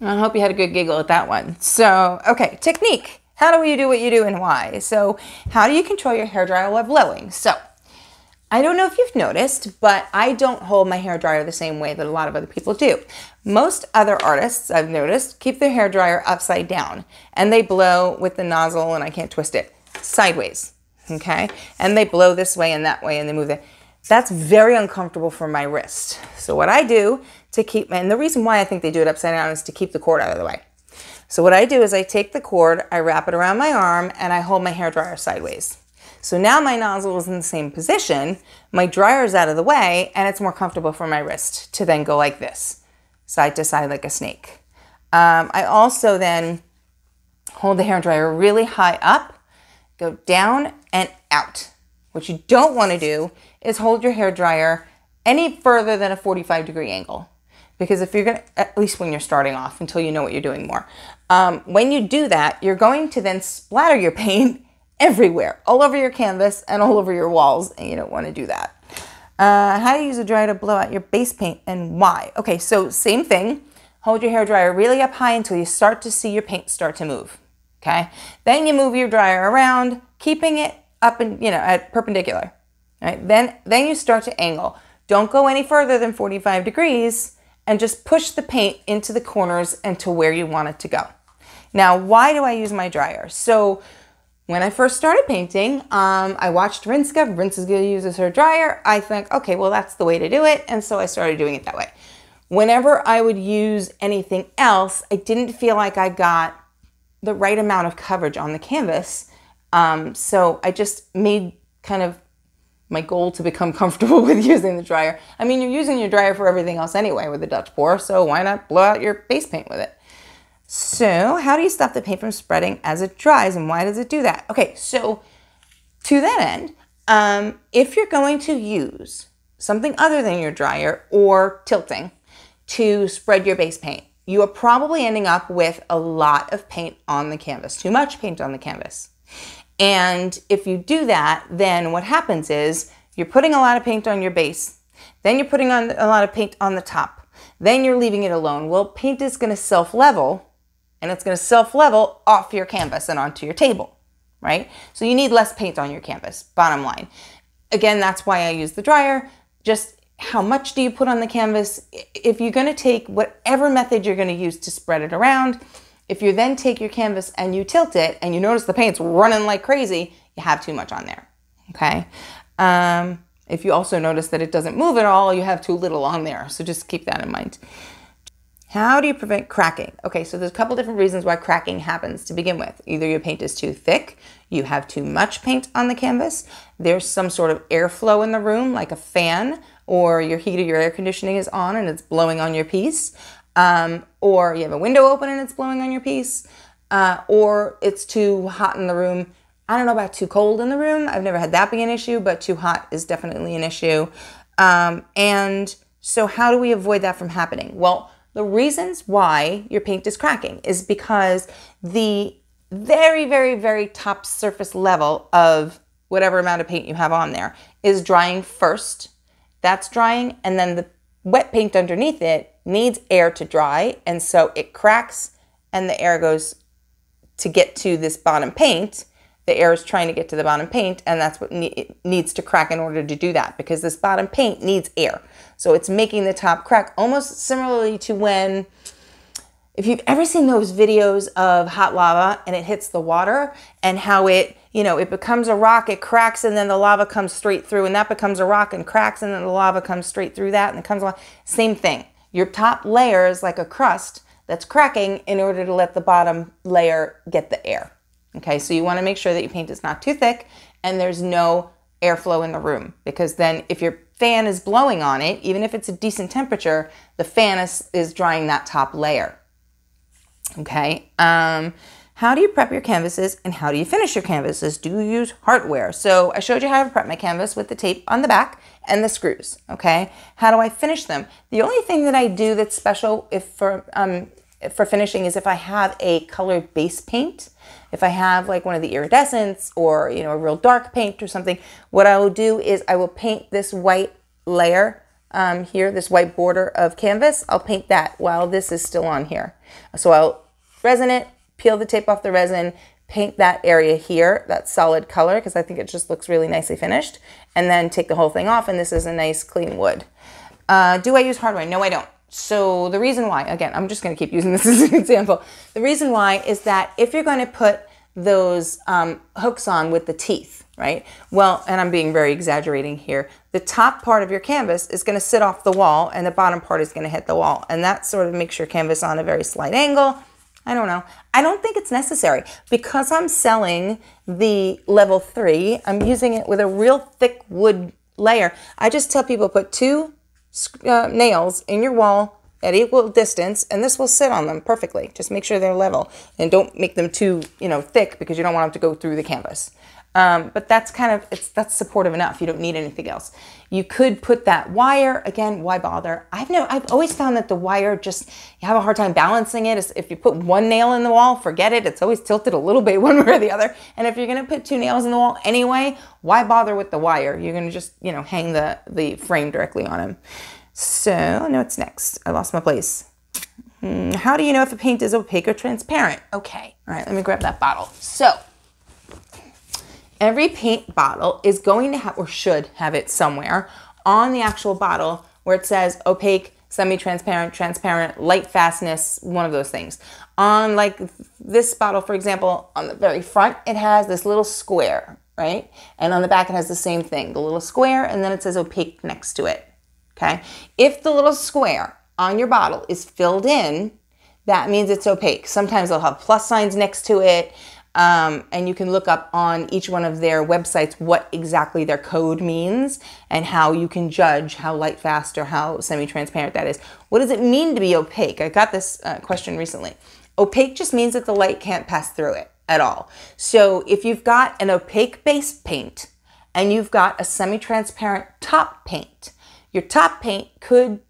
I hope you had a good giggle at that one. So, okay, technique. How do you do what you do and why? So, how do you control your hair dryer while blowing? So, I don't know if you've noticed, but I don't hold my hair dryer the same way that a lot of other people do. Most other artists, I've noticed, keep their hair dryer upside down and they blow with the nozzle, and I can't twist it, sideways. Okay? And they blow this way and that way and they move it. That's very uncomfortable for my wrist. So, what I do to keep, and the reason why I think they do it upside down is to keep the cord out of the way. So what I do is I take the cord, I wrap it around my arm, and I hold my hair dryer sideways. So now my nozzle is in the same position, my dryer is out of the way, and it's more comfortable for my wrist to then go like this, side to side like a snake. Um, I also then hold the hair dryer really high up, go down and out. What you don't want to do is hold your hair dryer any further than a 45 degree angle. Because if you're going to, at least when you're starting off until you know what you're doing more, um, when you do that, you're going to then splatter your paint everywhere, all over your canvas and all over your walls, and you don't want to do that. Uh, how you use a dryer to blow out your base paint and why? Okay, so same thing. Hold your hair dryer really up high until you start to see your paint start to move. Okay, then you move your dryer around, keeping it up and you know at perpendicular. Right, then then you start to angle. Don't go any further than 45 degrees and just push the paint into the corners and to where you want it to go. Now, why do I use my dryer? So when I first started painting, um, I watched Rinske. Rinske uses her dryer. I think, okay, well, that's the way to do it. And so I started doing it that way. Whenever I would use anything else, I didn't feel like I got the right amount of coverage on the canvas. Um, so I just made kind of my goal to become comfortable with using the dryer. I mean, you're using your dryer for everything else anyway with the Dutch pour, so why not blow out your base paint with it? So, how do you stop the paint from spreading as it dries, and why does it do that? Okay, so to that end, um, if you're going to use something other than your dryer or tilting to spread your base paint, you are probably ending up with a lot of paint on the canvas, too much paint on the canvas. And if you do that, then what happens is you're putting a lot of paint on your base, then you're putting on a lot of paint on the top, then you're leaving it alone. Well, paint is going to self level and it's going to self level off your canvas and onto your table, right? So you need less paint on your canvas, bottom line. Again, that's why I use the dryer. Just how much do you put on the canvas? If you're going to take whatever method you're going to use to spread it around, if you then take your canvas and you tilt it and you notice the paint's running like crazy, you have too much on there, okay? Um, if you also notice that it doesn't move at all, you have too little on there. So just keep that in mind. How do you prevent cracking? Okay, so there's a couple different reasons why cracking happens to begin with. Either your paint is too thick, you have too much paint on the canvas, there's some sort of airflow in the room, like a fan, or your heat or your air conditioning is on and it's blowing on your piece, um, or you have a window open and it's blowing on your piece, uh, or it's too hot in the room. I don't know about too cold in the room. I've never had that be an issue, but too hot is definitely an issue. Um, and so, how do we avoid that from happening? Well, the reasons why your paint is cracking is because the very, very, very top surface level of whatever amount of paint you have on there is drying first. That's drying, and then the wet paint underneath it needs air to dry, and so it cracks and the air goes to get to this bottom paint. The air is trying to get to the bottom paint, and that's what ne- needs to crack in order to do that because this bottom paint needs air. So it's making the top crack almost similarly to when, if you've ever seen those videos of hot lava and it hits the water and how it, you know, it becomes a rock, it cracks, and then the lava comes straight through, and that becomes a rock and cracks, and then the lava comes straight through that, and it comes along. Same thing. Your top layer is like a crust that's cracking in order to let the bottom layer get the air. Okay, so you want to make sure that your paint is not too thick and there's no airflow in the room because then if your fan is blowing on it, even if it's a decent temperature, the fan is, is drying that top layer. Okay. Um, how do you prep your canvases and how do you finish your canvases? Do you use hardware? So I showed you how to prep my canvas with the tape on the back and the screws. Okay. How do I finish them? The only thing that I do that's special if for um, for finishing is if I have a colored base paint, if I have like one of the iridescents or you know a real dark paint or something, what I will do is I will paint this white layer um, here, this white border of canvas. I'll paint that while this is still on here. So I'll resin it, peel the tape off the resin, paint that area here, that solid color, because I think it just looks really nicely finished, and then take the whole thing off, and this is a nice clean wood. Uh, do I use hardware? No, I don't. So the reason why, again, I'm just going to keep using this as an example. The reason why is that if you're going to put those um, hooks on with the teeth, right? Well, and I'm being very exaggerating here. The top part of your canvas is going to sit off the wall and the bottom part is going to hit the wall. And that sort of makes your canvas on a very slight angle. I don't know. I don't think it's necessary because I'm selling the level three. I'm using it with a real thick wood layer. I just tell people put two uh, nails in your wall at equal distance and this will sit on them perfectly. Just make sure they're level and don't make them too, you know, thick because you don't want them to go through the canvas. Um, but that's kind of, it's that's supportive enough. You don't need anything else. You could put that wire, again, why bother? I've no, I've always found that the wire just, you have a hard time balancing it. If you put one nail in the wall, forget it. It's always tilted a little bit one way or the other. And if you're gonna put two nails in the wall anyway, why bother with the wire? You're gonna just, you know, hang the, the frame directly on them. So, no, it's next. I lost my place. Hmm, how do you know if a paint is opaque or transparent? Okay, all right, let me grab that bottle. So, every paint bottle is going to have or should have it somewhere on the actual bottle where it says opaque, semi-transparent, transparent, light fastness, one of those things. On like this bottle, for example, on the very front, it has this little square, right? And on the back, it has the same thing, the little square, and then it says opaque next to it, okay? If the little square on your bottle is filled in, that means it's opaque. Sometimes they'll have plus signs next to it. Um, and you can look up on each one of their websites what exactly their code means and how you can judge how light fast or how semi-transparent that is. What does it mean to be opaque? I got this uh, question recently. Opaque just means that the light can't pass through it at all. So if you've got an opaque base paint and you've got a semi-transparent top paint, your top paint could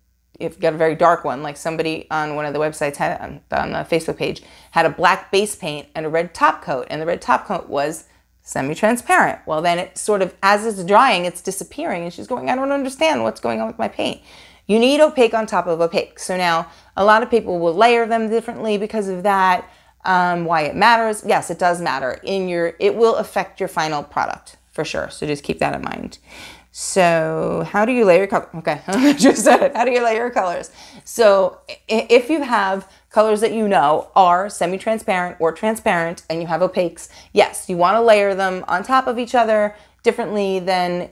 if you got a very dark one, like somebody on one of the websites had on, on the Facebook page had a black base paint and a red top coat, and the red top coat was semi-transparent. Well, then it sort of as it's drying, it's disappearing, and she's going, I don't understand what's going on with my paint. You need opaque on top of opaque. So now a lot of people will layer them differently because of that. Um, why it matters? Yes, it does matter. In your, it will affect your final product for sure. So just keep that in mind. So how do you layer color? Okay, I just said it. How do you layer colors? So if you have colors that you know are semi-transparent or transparent and you have opaques, yes, you want to layer them on top of each other differently than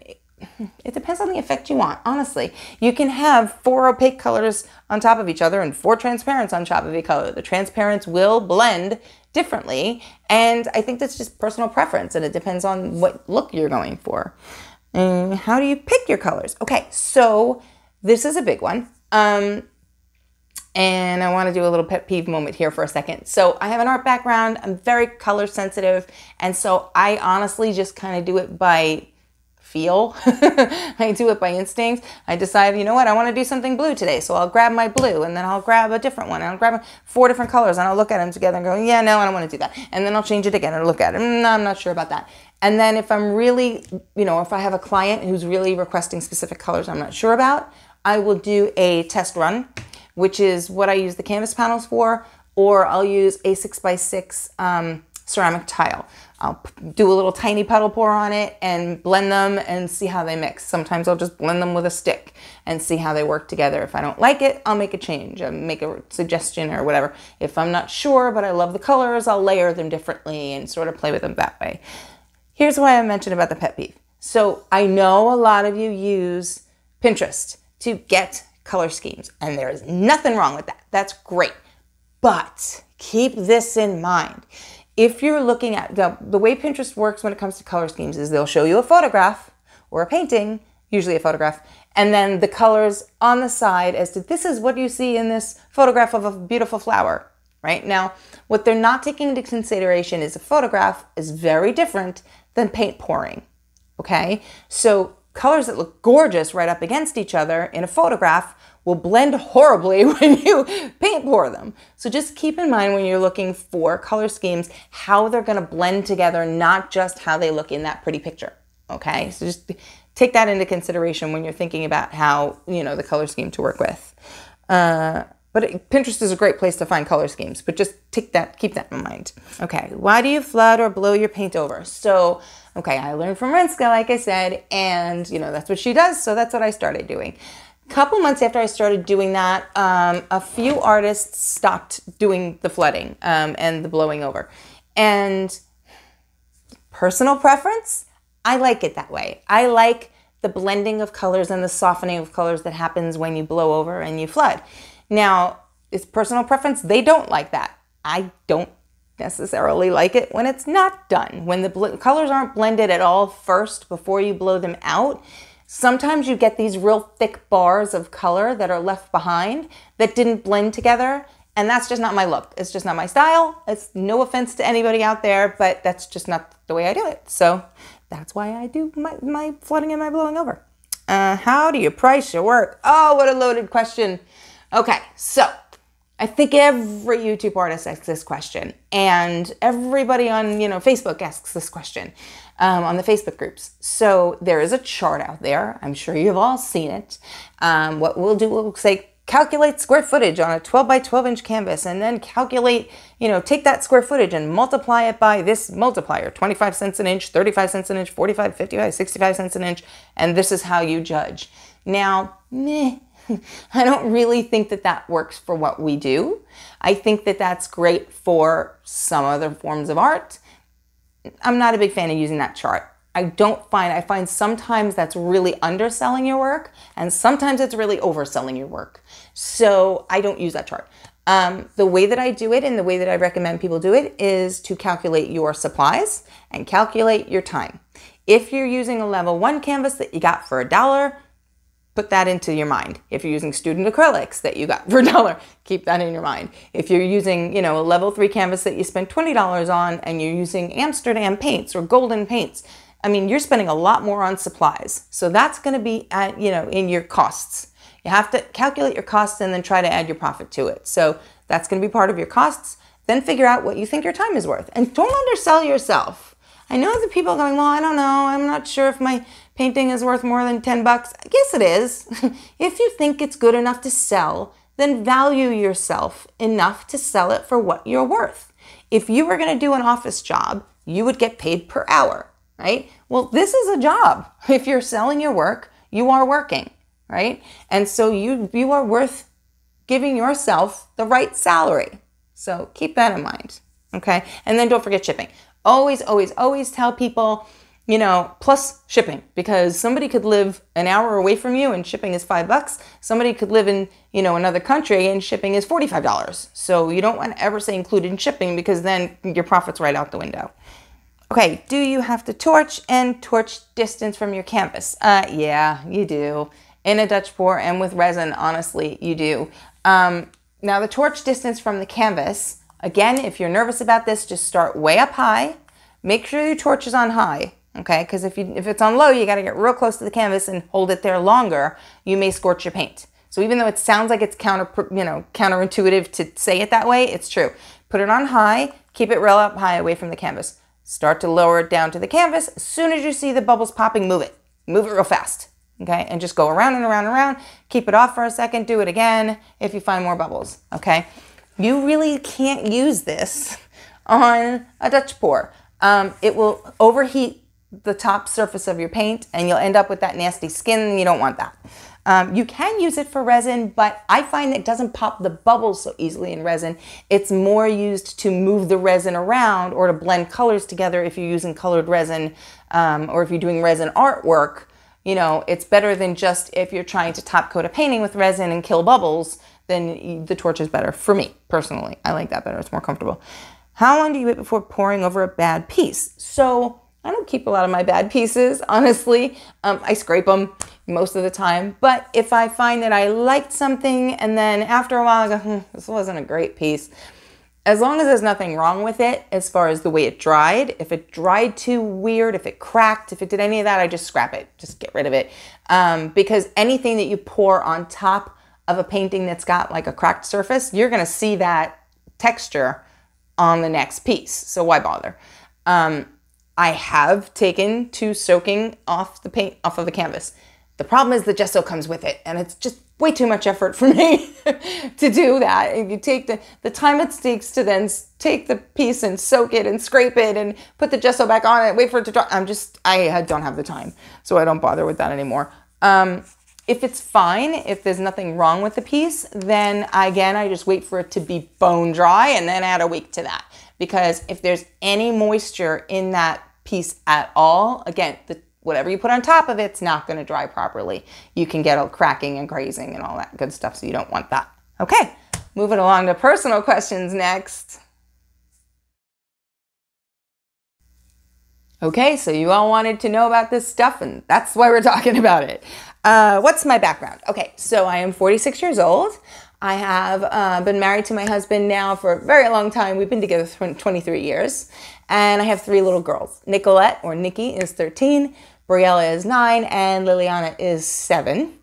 it depends on the effect you want, honestly. You can have four opaque colors on top of each other and four transparents on top of each color. The transparents will blend differently, and I think that's just personal preference, and it depends on what look you're going for. And how do you pick your colors? Okay, so this is a big one. Um, and I want to do a little pet peeve moment here for a second. So I have an art background. I'm very color sensitive. And so I honestly just kind of do it by feel. I do it by instinct. I decide, you know what, I want to do something blue today. So I'll grab my blue and then I'll grab a different one. I'll grab four different colors and I'll look at them together and go, yeah, no, I don't want to do that. And then I'll change it again and look at it. No, I'm not sure about that. And then if I'm really, you know, if I have a client who's really requesting specific colors I'm not sure about, I will do a test run, which is what I use the canvas panels for, or I'll use a six by six um, ceramic tile. I'll do a little tiny puddle pour on it and blend them and see how they mix. Sometimes I'll just blend them with a stick and see how they work together. If I don't like it, I'll make a change, I'll make a suggestion or whatever. If I'm not sure, but I love the colors, I'll layer them differently and sort of play with them that way. Here's why I mentioned about the pet peeve. So I know a lot of you use Pinterest to get color schemes, and there is nothing wrong with that. That's great. But keep this in mind if you're looking at the, the way Pinterest works when it comes to color schemes is they'll show you a photograph or a painting, usually a photograph, and then the colors on the side as to this is what you see in this photograph of a beautiful flower, right? Now, what they're not taking into consideration is a photograph is very different than paint pouring, okay? So colors that look gorgeous right up against each other in a photograph will blend horribly when you paint pour them. So just keep in mind when you're looking for color schemes, how they're gonna blend together, not just how they look in that pretty picture, okay? So just take that into consideration when you're thinking about how, you know, the color scheme to work with. Uh, but it, Pinterest is a great place to find color schemes, but just take that, keep that in mind. Okay, why do you flood or blow your paint over? So, okay, I learned from Rinske, like I said, and you know, that's what she does, so that's what I started doing couple months after I started doing that, um, a few artists stopped doing the flooding um, and the blowing over. And personal preference, I like it that way. I like the blending of colors and the softening of colors that happens when you blow over and you flood. Now, it's personal preference. They don't like that. I don't necessarily like it when it's not done. When the colors aren't blended at all first before you blow them out Sometimes you get these real thick bars of color that are left behind that didn't blend together. And that's just not my look. It's just not my style. It's no offense to anybody out there, but that's just not the way I do it. So that's why I do my, my flooding and my blowing over. Uh, how do you price your work? Oh, what a loaded question. Okay, so I think every YouTube artist asks this question, and everybody on you know Facebook asks this question um, on the Facebook groups. So there is a chart out there. I'm sure you've all seen it. Um, what we'll do, we'll say calculate square footage on a 12 by 12 inch canvas, and then calculate, you know, take that square footage and multiply it by this multiplier: 25 cents an inch, 35 cents an inch, 45, 55, 65 cents an inch, and this is how you judge. Now, meh I don't really think that that works for what we do. I think that that's great for some other forms of art. I'm not a big fan of using that chart. I don't find, I find sometimes that's really underselling your work and sometimes it's really overselling your work. So I don't use that chart. Um, the way that I do it and the way that I recommend people do it is to calculate your supplies and calculate your time. If you're using a level one canvas that you got for a dollar, put that into your mind. If you're using student acrylics that you got for a dollar, keep that in your mind. If you're using, you know, a level three canvas that you spent $20 on and you're using Amsterdam paints or golden paints, I mean, you're spending a lot more on supplies. So that's going to be at, you know, in your costs. You have to calculate your costs and then try to add your profit to it. So that's going to be part of your costs. Then figure out what you think your time is worth and don't undersell yourself. I know the people are going, well, I don't know. I'm not sure if my painting is worth more than 10 bucks? Yes, it is. if you think it's good enough to sell, then value yourself enough to sell it for what you're worth. If you were going to do an office job, you would get paid per hour, right? Well, this is a job. If you're selling your work, you are working, right? And so you you are worth giving yourself the right salary. So keep that in mind, okay? And then don't forget shipping. Always, always, always tell people you know, plus shipping because somebody could live an hour away from you and shipping is five bucks. Somebody could live in, you know, another country and shipping is $45. So you don't want to ever say included in shipping because then your profit's right out the window. Okay, do you have to torch and torch distance from your canvas? Uh, yeah, you do. In a Dutch pour and with resin, honestly, you do. Um, now the torch distance from the canvas, again, if you're nervous about this, just start way up high. Make sure your torch is on high okay? Because if, you, if it's on low, you got to get real close to the canvas and hold it there longer. You may scorch your paint. So even though it sounds like it's counter, you know, counterintuitive to say it that way, it's true. Put it on high, keep it real up high away from the canvas. Start to lower it down to the canvas. As soon as you see the bubbles popping, move it. Move it real fast, okay? And just go around and around and around. Keep it off for a second. Do it again if you find more bubbles, okay? You really can't use this on a Dutch pour. Um, it will overheat the top surface of your paint and you'll end up with that nasty skin. You don't want that. Um, you can use it for resin, but I find it doesn't pop the bubbles so easily in resin. It's more used to move the resin around or to blend colors together if you're using colored resin um, or if you're doing resin artwork. You know, it's better than just if you're trying to top coat a painting with resin and kill bubbles, then the torch is better for me personally. I like that better. It's more comfortable. How long do you wait before pouring over a bad piece? So I don't keep a lot of my bad pieces, honestly. Um, I scrape them most of the time. But if I find that I liked something and then after a while I go, hmm, this wasn't a great piece, as long as there's nothing wrong with it as far as the way it dried, if it dried too weird, if it cracked, if it did any of that, I just scrap it, just get rid of it. Um, because anything that you pour on top of a painting that's got like a cracked surface, you're gonna see that texture on the next piece. So why bother? Um, I have taken to soaking off the paint off of the canvas. The problem is the gesso comes with it and it's just way too much effort for me to do that. If you take the, the time it takes to then take the piece and soak it and scrape it and put the gesso back on it, wait for it to dry. I'm just, I don't have the time. So I don't bother with that anymore. Um, if it's fine, if there's nothing wrong with the piece, then again, I just wait for it to be bone dry and then add a week to that because if there's any moisture in that piece at all, again, the, whatever you put on top of it's not going to dry properly. You can get a cracking and crazing and all that good stuff, so you don't want that. Okay, moving along to personal questions next. Okay, so you all wanted to know about this stuff, and that's why we're talking about it. Uh, what's my background? Okay, so I am 46 years old. I have uh, been married to my husband now for a very long time. We've been together for 23 years. And I have three little girls. Nicolette, or Nikki, is 13, Briella is 9, and Liliana is 7.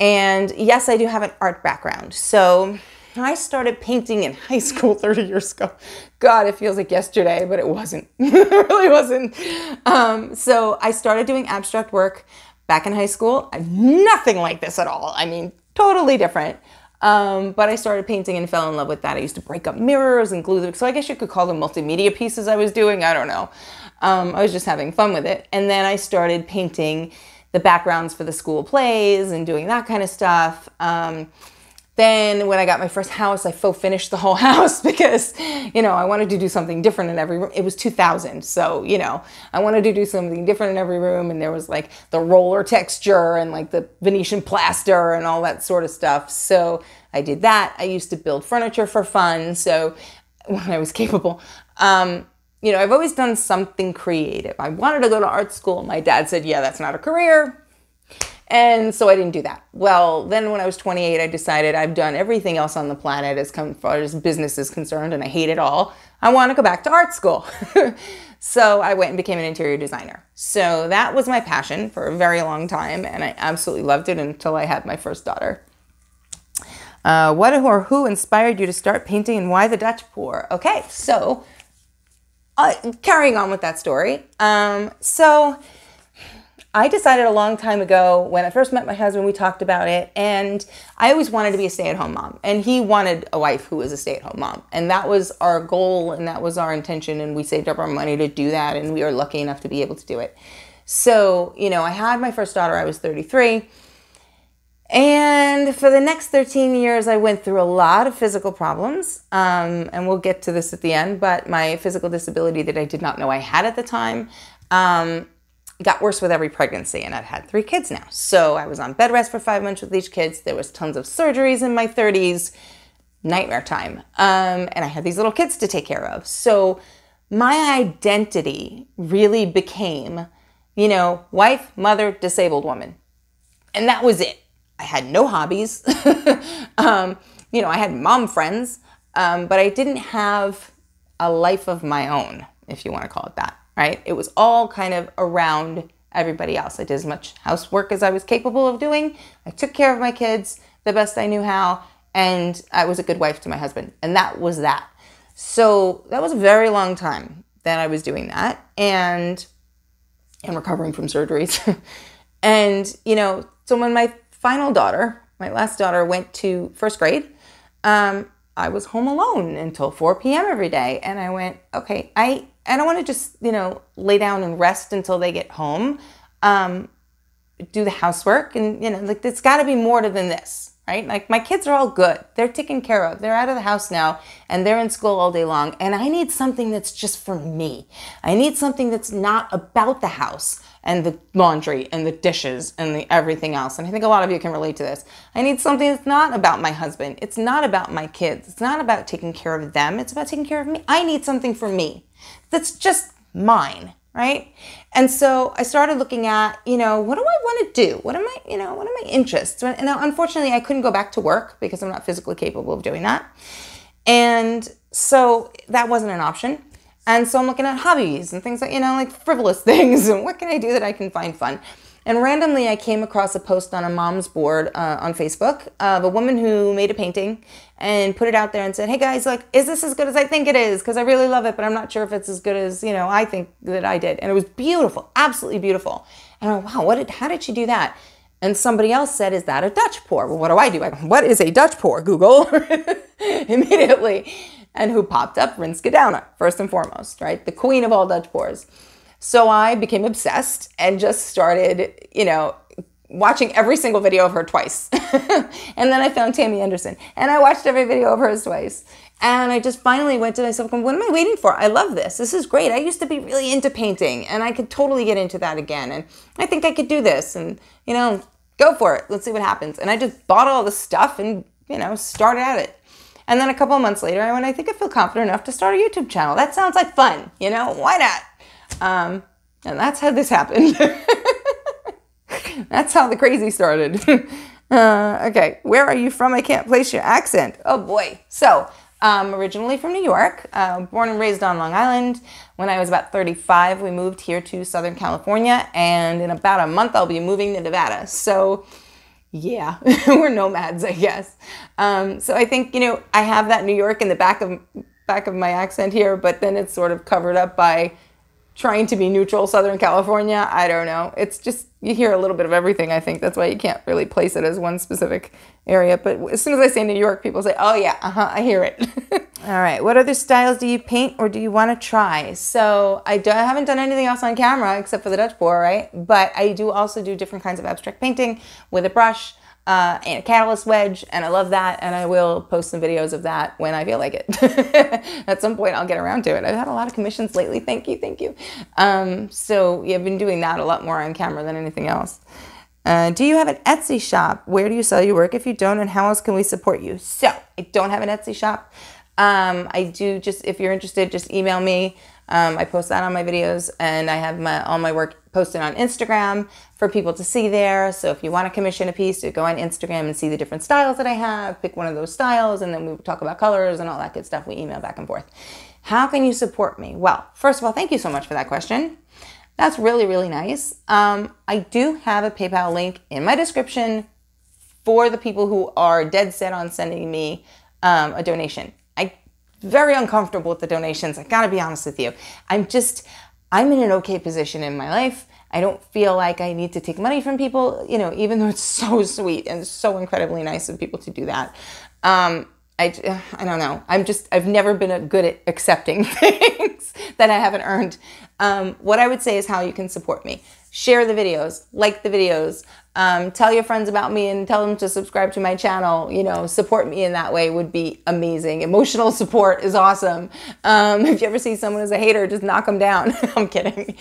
And yes, I do have an art background. So I started painting in high school 30 years ago. God, it feels like yesterday, but it wasn't. it really wasn't. Um, so I started doing abstract work back in high school. I'm nothing like this at all. I mean, totally different. Um, but I started painting and fell in love with that. I used to break up mirrors and glue them. So I guess you could call them multimedia pieces I was doing. I don't know. Um, I was just having fun with it. And then I started painting the backgrounds for the school plays and doing that kind of stuff. Um, then when I got my first house, I faux finished the whole house because, you know, I wanted to do something different in every room. It was 2000. So, you know, I wanted to do something different in every room. And there was like the roller texture and like the Venetian plaster and all that sort of stuff. So I did that. I used to build furniture for fun. So when I was capable, um, you know, I've always done something creative. I wanted to go to art school. My dad said, yeah, that's not a career and so I didn't do that. Well, then when I was 28, I decided I've done everything else on the planet as far as business is concerned, and I hate it all. I want to go back to art school. so I went and became an interior designer. So that was my passion for a very long time, and I absolutely loved it until I had my first daughter. Uh, what or who inspired you to start painting and why the Dutch pour? Okay, so uh, carrying on with that story. Um, so I decided a long time ago when I first met my husband, we talked about it, and I always wanted to be a stay at home mom. And he wanted a wife who was a stay at home mom. And that was our goal and that was our intention. And we saved up our money to do that. And we were lucky enough to be able to do it. So, you know, I had my first daughter, I was 33. And for the next 13 years, I went through a lot of physical problems. Um, and we'll get to this at the end, but my physical disability that I did not know I had at the time. Um, got worse with every pregnancy and I've had three kids now. So I was on bed rest for five months with each kids. There was tons of surgeries in my 30s, nightmare time. Um, and I had these little kids to take care of. So my identity really became, you know, wife, mother, disabled woman. And that was it. I had no hobbies. um, you know, I had mom friends, um, but I didn't have a life of my own, if you want to call it that right? It was all kind of around everybody else. I did as much housework as I was capable of doing. I took care of my kids the best I knew how, and I was a good wife to my husband. And that was that. So that was a very long time that I was doing that and and recovering from surgeries. and, you know, so when my final daughter, my last daughter, went to first grade, um, I was home alone until 4 p.m. every day. And I went, okay, I I don't want to just, you know, lay down and rest until they get home. Um, do the housework and, you know, like it's got to be more than this, right? Like my kids are all good. They're taken care of. They're out of the house now and they're in school all day long. And I need something that's just for me. I need something that's not about the house and the laundry and the dishes and the everything else. And I think a lot of you can relate to this. I need something that's not about my husband. It's not about my kids. It's not about taking care of them. It's about taking care of me. I need something for me that's just mine, right? And so I started looking at, you know, what do I want to do? What am I, you know, what are my interests? And now, unfortunately, I couldn't go back to work because I'm not physically capable of doing that. And so that wasn't an option. And so I'm looking at hobbies and things like, you know, like frivolous things and what can I do that I can find fun? And randomly, I came across a post on a mom's board uh, on Facebook of a woman who made a painting and put it out there and said, "Hey guys, like, is this as good as I think it is? Because I really love it, but I'm not sure if it's as good as you know I think that I did." And it was beautiful, absolutely beautiful. And I went, "Wow, what did? How did she do that?" And somebody else said, "Is that a Dutch pour?" Well, what do I do? I go, "What is a Dutch pour?" Google immediately, and who popped up? Rinske Douwes, first and foremost, right? The queen of all Dutch pours. So I became obsessed and just started, you know, watching every single video of her twice. and then I found Tammy Anderson and I watched every video of hers twice. And I just finally went to myself, what am I waiting for? I love this. This is great. I used to be really into painting and I could totally get into that again. And I think I could do this and, you know, go for it. Let's see what happens. And I just bought all the stuff and, you know, started at it. And then a couple of months later, I went, I think I feel confident enough to start a YouTube channel. That sounds like fun, you know, why not? Um, And that's how this happened. that's how the crazy started. uh, okay, where are you from? I can't place your accent. Oh boy. So, um, originally from New York, uh, born and raised on Long Island. When I was about 35, we moved here to Southern California, and in about a month, I'll be moving to Nevada. So, yeah, we're nomads, I guess. Um, so I think you know I have that New York in the back of back of my accent here, but then it's sort of covered up by trying to be neutral Southern California. I don't know. It's just, you hear a little bit of everything, I think. That's why you can't really place it as one specific area. But as soon as I say New York, people say, oh, yeah, uh huh, I hear it. All right. What other styles do you paint or do you want to try? So I, do, I haven't done anything else on camera except for the Dutch pour, right? But I do also do different kinds of abstract painting with a brush uh, and a catalyst wedge, and I love that. And I will post some videos of that when I feel like it. At some point, I'll get around to it. I've had a lot of commissions lately. Thank you, thank you. Um, so yeah, I've been doing that a lot more on camera than anything else. Uh, do you have an Etsy shop? Where do you sell your work? If you don't, and how else can we support you? So I don't have an Etsy shop. Um, I do just if you're interested, just email me. Um, I post that on my videos, and I have my all my work posted on Instagram for people to see there. So if you want to commission a piece, you go on Instagram and see the different styles that I have. Pick one of those styles, and then we talk about colors and all that good stuff. We email back and forth. How can you support me? Well, first of all, thank you so much for that question. That's really really nice. Um, I do have a PayPal link in my description for the people who are dead set on sending me um, a donation very uncomfortable with the donations. I gotta be honest with you. I'm just, I'm in an okay position in my life. I don't feel like I need to take money from people, you know, even though it's so sweet and so incredibly nice of people to do that. Um, I, I don't know. I'm just, I've never been good at accepting things that I haven't earned. Um, what I would say is how you can support me. Share the videos, like the videos, um, tell your friends about me and tell them to subscribe to my channel. You know, support me in that way would be amazing. Emotional support is awesome. Um, if you ever see someone as a hater, just knock them down. I'm kidding.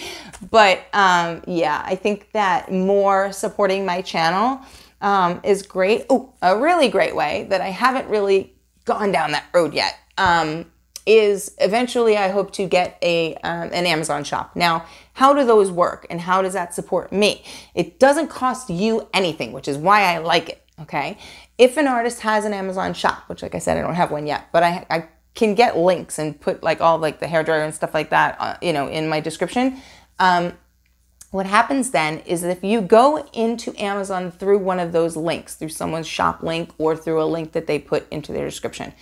But um, yeah, I think that more supporting my channel um, is great. Oh, a really great way that I haven't really gone down that road yet um, is eventually I hope to get a um, an Amazon shop. Now, how do those work and how does that support me? It doesn't cost you anything, which is why I like it. Okay, if an artist has an Amazon shop, which like I said I don't have one yet, but I, I can get links and put like all like the hair dryer and stuff like that, uh, you know, in my description. Um, what happens then is that if you go into Amazon through one of those links, through someone's shop link or through a link that they put into their description,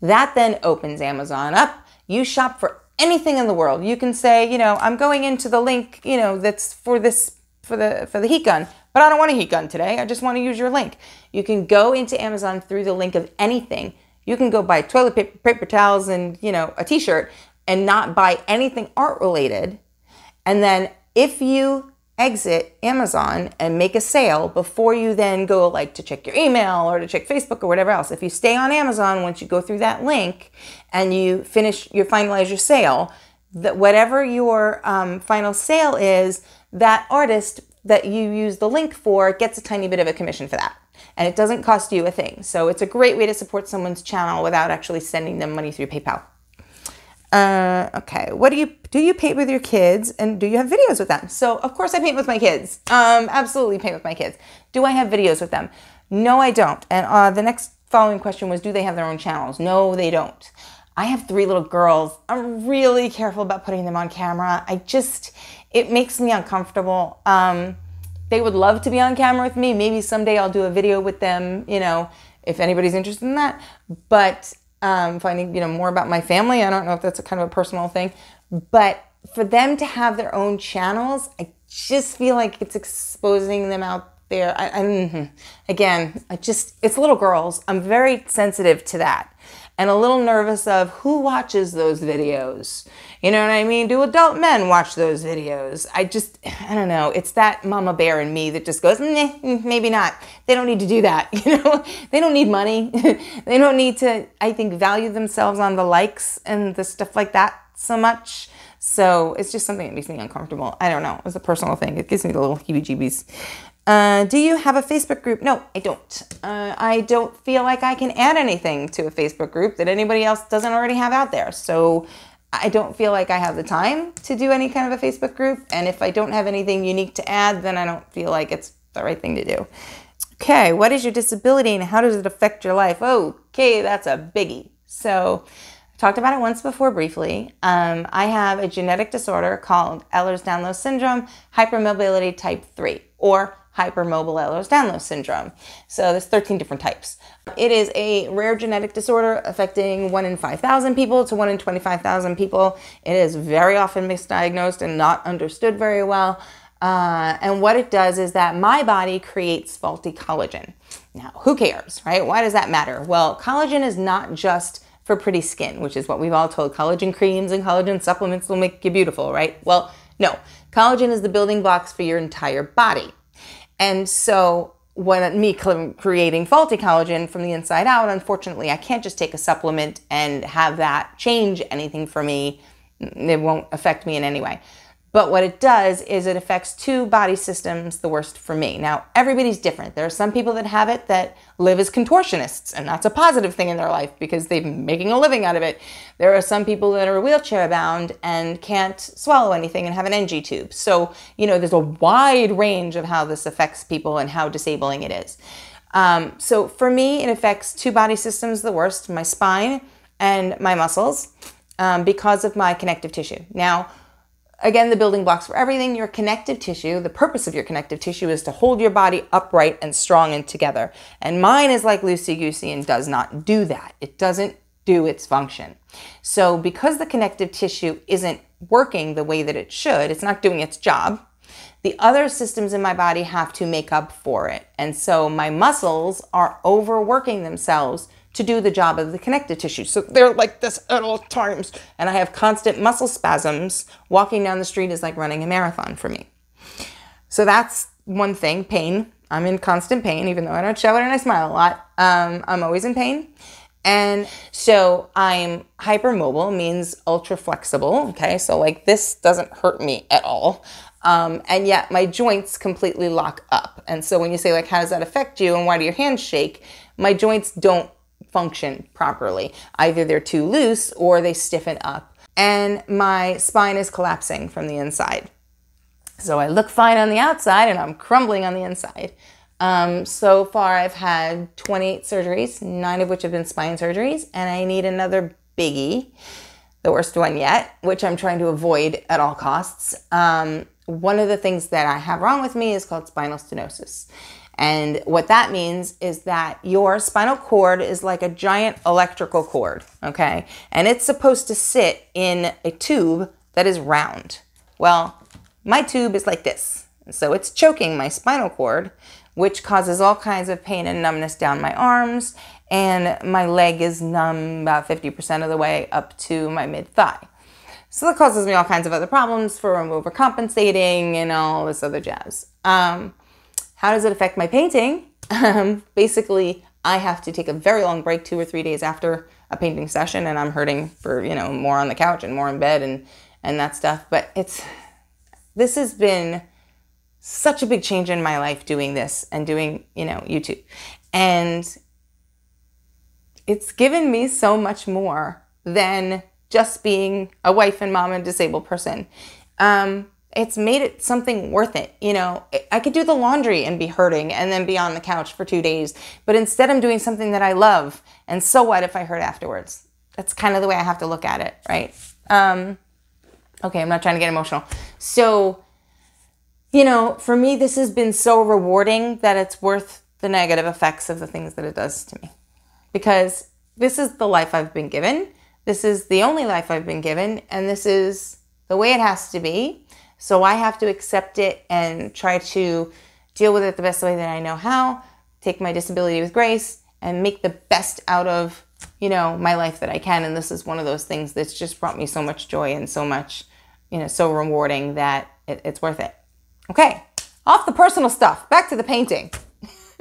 that then opens Amazon up. You shop for anything in the world. You can say, you know, I'm going into the link, you know, that's for this for the for the heat gun, but I don't want a heat gun today. I just want to use your link. You can go into Amazon through the link of anything. You can go buy toilet paper, paper towels, and you know a T-shirt, and not buy anything art related. And then if you exit Amazon and make a sale before you then go like to check your email or to check Facebook or whatever else. If you stay on Amazon once you go through that link and you finish you finalize your sale, that whatever your um, final sale is, that artist that you use the link for gets a tiny bit of a commission for that. And it doesn't cost you a thing. So it's a great way to support someone's channel without actually sending them money through PayPal. Uh, okay. What do you do? You paint with your kids, and do you have videos with them? So of course I paint with my kids. Um, absolutely paint with my kids. Do I have videos with them? No, I don't. And uh, the next following question was, do they have their own channels? No, they don't. I have three little girls. I'm really careful about putting them on camera. I just, it makes me uncomfortable. Um, they would love to be on camera with me. Maybe someday I'll do a video with them, you know, if anybody's interested in that. But um, finding you know more about my family. I don't know if that's a kind of a personal thing, but for them to have their own channels, I just feel like it's exposing them out there. I, I, mm-hmm. again, I just it's little girls. I'm very sensitive to that and a little nervous of who watches those videos. You know what I mean? Do adult men watch those videos? I just, I don't know. It's that mama bear in me that just goes, mm, maybe not. They don't need to do that. You know, they don't need money. they don't need to, I think, value themselves on the likes and the stuff like that so much. So it's just something that makes me uncomfortable. I don't know. It's a personal thing. It gives me the little heebie jeebies. Uh, do you have a Facebook group? No, I don't. Uh, I don't feel like I can add anything to a Facebook group that anybody else doesn't already have out there. So I don't feel like I have the time to do any kind of a Facebook group. And if I don't have anything unique to add, then I don't feel like it's the right thing to do. Okay, what is your disability and how does it affect your life? Okay, that's a biggie. So, I talked about it once before briefly. Um, I have a genetic disorder called Ehlers-Danlos syndrome, hypermobility type 3, or hypermobile Ehlers-Danlos syndrome. So there's 13 different types. It is a rare genetic disorder affecting 1 in 5,000 people to 1 in 25,000 people. It is very often misdiagnosed and not understood very well. Uh, and what it does is that my body creates faulty collagen. Now, who cares, right? Why does that matter? Well, collagen is not just for pretty skin, which is what we've all told collagen creams and collagen supplements will make you beautiful, right? Well, no, collagen is the building blocks for your entire body. And so when me creating faulty collagen from the inside out, unfortunately, I can't just take a supplement and have that change anything for me. It won't affect me in any way. But what it does is it affects two body systems the worst for me. Now, everybody's different. There are some people that have it that live as contortionists, and that's a positive thing in their life because they've been making a living out of it. There are some people that are wheelchair bound and can't swallow anything and have an NG tube. So, you know, there's a wide range of how this affects people and how disabling it is. Um, so, for me, it affects two body systems the worst my spine and my muscles um, because of my connective tissue. Now, Again, the building blocks for everything, your connective tissue, the purpose of your connective tissue is to hold your body upright and strong and together. And mine is like loosey goosey and does not do that. It doesn't do its function. So, because the connective tissue isn't working the way that it should, it's not doing its job, the other systems in my body have to make up for it. And so, my muscles are overworking themselves to do the job of the connective tissue. So they're like this at all times. And I have constant muscle spasms. Walking down the street is like running a marathon for me. So that's one thing pain. I'm in constant pain, even though I don't show it and I smile a lot. Um, I'm always in pain. And so I'm hypermobile, means ultra flexible. Okay, so like this doesn't hurt me at all. Um, and yet my joints completely lock up. And so when you say, like, how does that affect you and why do your hands shake? My joints don't function properly. Either they're too loose or they stiffen up. And my spine is collapsing from the inside. So I look fine on the outside and I'm crumbling on the inside. Um, so far, I've had 28 surgeries, nine of which have been spine surgeries, and I need another biggie, the worst one yet, which I'm trying to avoid at all costs. Um, one of the things that I have wrong with me is called spinal stenosis. And what that means is that your spinal cord is like a giant electrical cord, okay? And it's supposed to sit in a tube that is round. Well, my tube is like this. So it's choking my spinal cord, which causes all kinds of pain and numbness down my arms. And my leg is numb about 50% of the way up to my mid thigh. So that causes me all kinds of other problems for overcompensating and all this other jazz. Um, how does it affect my painting? Um, basically, I have to take a very long break two or three days after a painting session, and I'm hurting for you know more on the couch and more in bed and and that stuff. But it's this has been such a big change in my life doing this and doing you know YouTube, and it's given me so much more than just being a wife and mom and disabled person. Um, it's made it something worth it. You know, I could do the laundry and be hurting and then be on the couch for two days, but instead I'm doing something that I love. And so what if I hurt afterwards? That's kind of the way I have to look at it, right? Um, okay, I'm not trying to get emotional. So, you know, for me, this has been so rewarding that it's worth the negative effects of the things that it does to me. Because this is the life I've been given. This is the only life I've been given. And this is the way it has to be. So I have to accept it and try to deal with it the best way that I know how, take my disability with grace, and make the best out of, you know, my life that I can. And this is one of those things that's just brought me so much joy and so much, you know, so rewarding that it, it's worth it. Okay, off the personal stuff, back to the painting.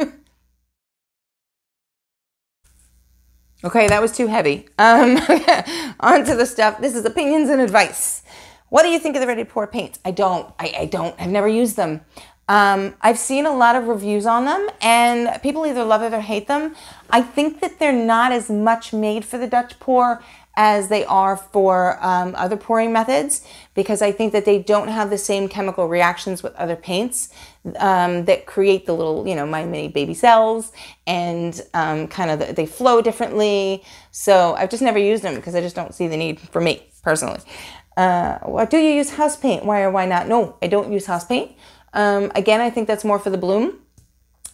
okay, that was too heavy. Um, on to the stuff. This is opinions and advice. What do you think of the Ready Pour paints? I don't. I, I don't. I've never used them. Um, I've seen a lot of reviews on them, and people either love it or hate them. I think that they're not as much made for the Dutch pour as they are for um, other pouring methods because I think that they don't have the same chemical reactions with other paints um, that create the little, you know, my mini baby cells and um, kind of the, they flow differently. So I've just never used them because I just don't see the need for me personally. Uh, do you use house paint? Why or why not? No, I don't use house paint. Um, again, I think that's more for the bloom.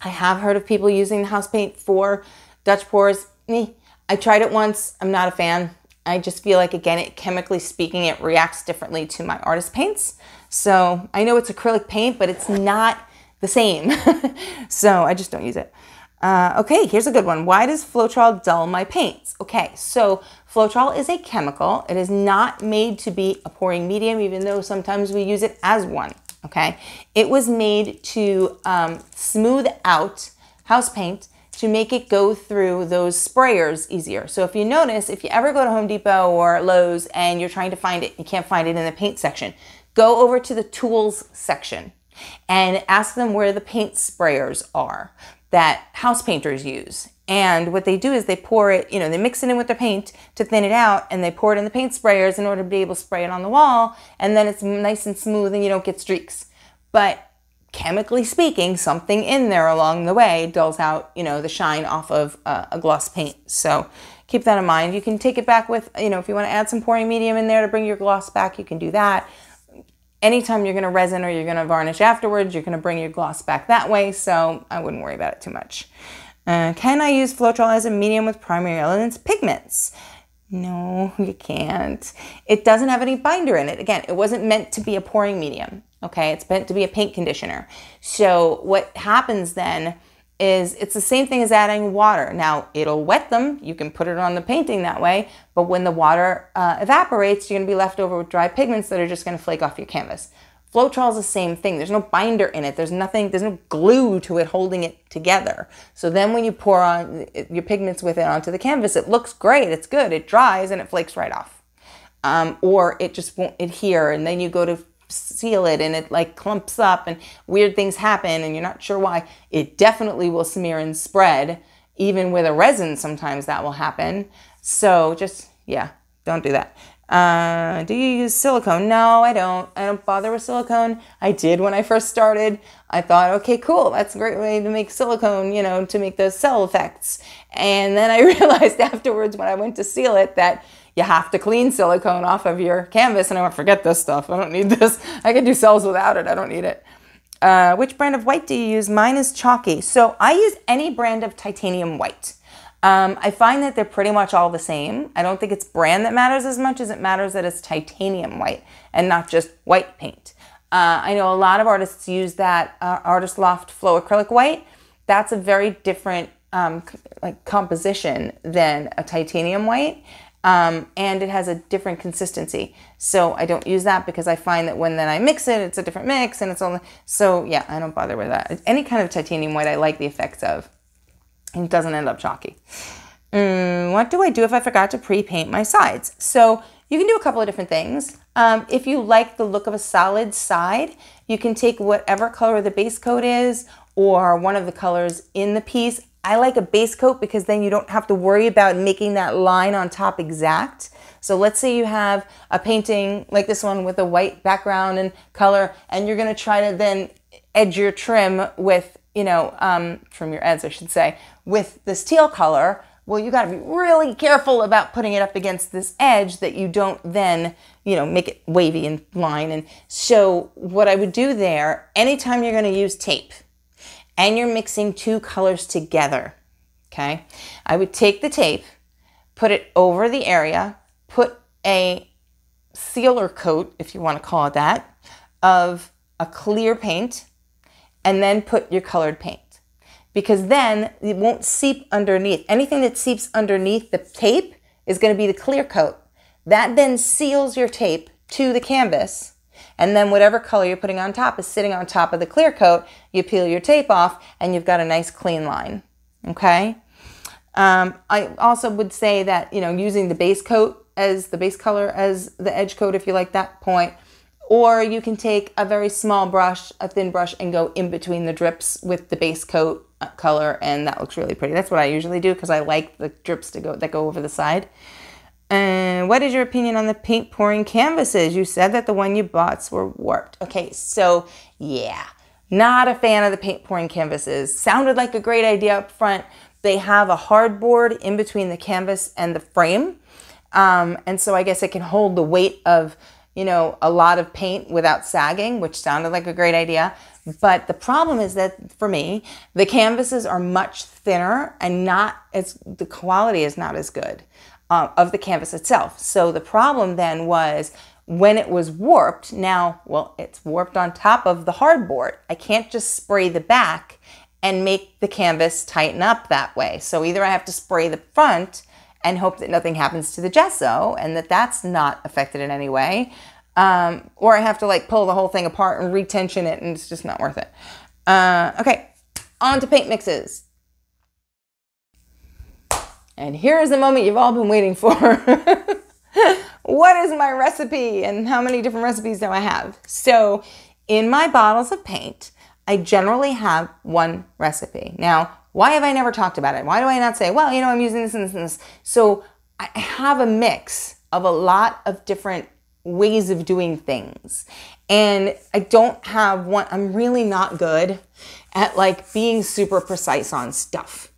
I have heard of people using house paint for Dutch pours. I tried it once. I'm not a fan. I just feel like, again, it chemically speaking, it reacts differently to my artist paints. So I know it's acrylic paint, but it's not the same. so I just don't use it. Uh, okay, here's a good one. Why does Floetrol dull my paints? Okay, so Floetrol is a chemical. It is not made to be a pouring medium, even though sometimes we use it as one. Okay, it was made to um, smooth out house paint to make it go through those sprayers easier. So if you notice, if you ever go to Home Depot or Lowe's and you're trying to find it, you can't find it in the paint section, go over to the tools section and ask them where the paint sprayers are that house painters use. And what they do is they pour it, you know, they mix it in with the paint to thin it out and they pour it in the paint sprayers in order to be able to spray it on the wall. And then it's nice and smooth and you don't get streaks. But chemically speaking, something in there along the way dulls out, you know, the shine off of uh, a gloss paint. So keep that in mind. You can take it back with, you know, if you want to add some pouring medium in there to bring your gloss back, you can do that. Anytime you're going to resin or you're going to varnish afterwards, you're going to bring your gloss back that way. So I wouldn't worry about it too much. Uh, can I use Floetrol as a medium with primary elements pigments? No, you can't. It doesn't have any binder in it. Again, it wasn't meant to be a pouring medium. Okay, it's meant to be a paint conditioner. So what happens then is it's the same thing as adding water. Now it'll wet them. You can put it on the painting that way, but when the water uh, evaporates, you're going to be left over with dry pigments that are just going to flake off your canvas. Floetrol is the same thing. There's no binder in it. There's nothing, there's no glue to it holding it together. So then when you pour on your pigments with it onto the canvas, it looks great. It's good. It dries and it flakes right off. Um, or it just won't adhere. And then you go to seal it and it like clumps up and weird things happen and you're not sure why. It definitely will smear and spread. Even with a resin, sometimes that will happen. So just, yeah, don't do that. Uh, do you use silicone? No, I don't. I don't bother with silicone. I did when I first started. I thought, okay, cool, that's a great way to make silicone, you know, to make those cell effects. And then I realized afterwards when I went to seal it that you have to clean silicone off of your canvas. And I went, forget this stuff. I don't need this. I can do cells without it. I don't need it. Uh, which brand of white do you use? Mine is chalky. So I use any brand of titanium white. Um, I find that they're pretty much all the same. I don't think it's brand that matters as much as it matters that it's titanium white and not just white paint. Uh, I know a lot of artists use that uh, Artist Loft Flow Acrylic White. That's a very different um, like composition than a titanium white. Um, and it has a different consistency. So I don't use that because I find that when then I mix it, it's a different mix and it's only, so yeah, I don't bother with that. Any kind of titanium white I like the effects of. It doesn't end up chalky. Mm, what do I do if I forgot to pre-paint my sides? So you can do a couple of different things. Um, if you like the look of a solid side, you can take whatever color the base coat is or one of the colors in the piece. I like a base coat because then you don't have to worry about making that line on top exact. So let's say you have a painting like this one with a white background and color, and you're gonna try to then edge your trim with, you know, um, trim your ends, I should say, with this teal color, well, you got to be really careful about putting it up against this edge that you don't then, you know, make it wavy and line. And so what I would do there, anytime you're going to use tape and you're mixing two colors together, okay, I would take the tape, put it over the area, put a sealer coat, if you want to call it that, of a clear paint, and then put your colored paint because then it won't seep underneath. Anything that seeps underneath the tape is going to be the clear coat. That then seals your tape to the canvas. And then whatever color you're putting on top is sitting on top of the clear coat. You peel your tape off and you've got a nice clean line. Okay. Um, I also would say that, you know, using the base coat as the base color as the edge coat, if you like that point, or you can take a very small brush, a thin brush, and go in between the drips with the base coat color and that looks really pretty. That's what I usually do because I like the drips to go that go over the side. And what is your opinion on the paint pouring canvases? You said that the one you bought were warped. Okay, so yeah, not a fan of the paint pouring canvases. Sounded like a great idea up front. They have a hardboard in between the canvas and the frame. Um, and so I guess it can hold the weight of, you know, a lot of paint without sagging, which sounded like a great idea. But the problem is that for me, the canvases are much thinner and not as the quality is not as good uh, of the canvas itself. So the problem then was when it was warped, now, well, it's warped on top of the hardboard. I can't just spray the back and make the canvas tighten up that way. So either I have to spray the front and hope that nothing happens to the gesso and that that's not affected in any way, um, or I have to like pull the whole thing apart and retension it, and it's just not worth it. Uh, okay, on to paint mixes. And here is the moment you've all been waiting for. what is my recipe and how many different recipes do I have? So, in my bottles of paint, I generally have one recipe. Now, why have I never talked about it? Why do I not say, well, you know, I'm using this and this and this? So, I have a mix of a lot of different ways of doing things. And I don't have one, I'm really not good at like being super precise on stuff.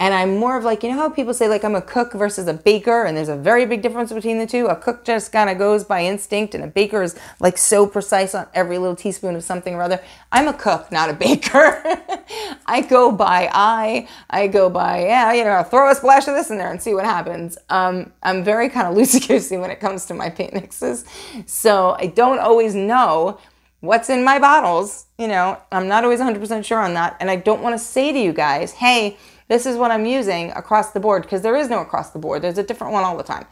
And I'm more of like, you know how people say like I'm a cook versus a baker, and there's a very big difference between the two. A cook just kind of goes by instinct, and a baker is like so precise on every little teaspoon of something or other. I'm a cook, not a baker. I go by eye. I go by, yeah, you know, throw a splash of this in there and see what happens. Um, I'm very kind of loosey goosey when it comes to my paint mixes. So I don't always know what's in my bottles. You know, I'm not always 100% sure on that. And I don't want to say to you guys, hey, this is what I'm using across the board because there is no across the board. There's a different one all the time.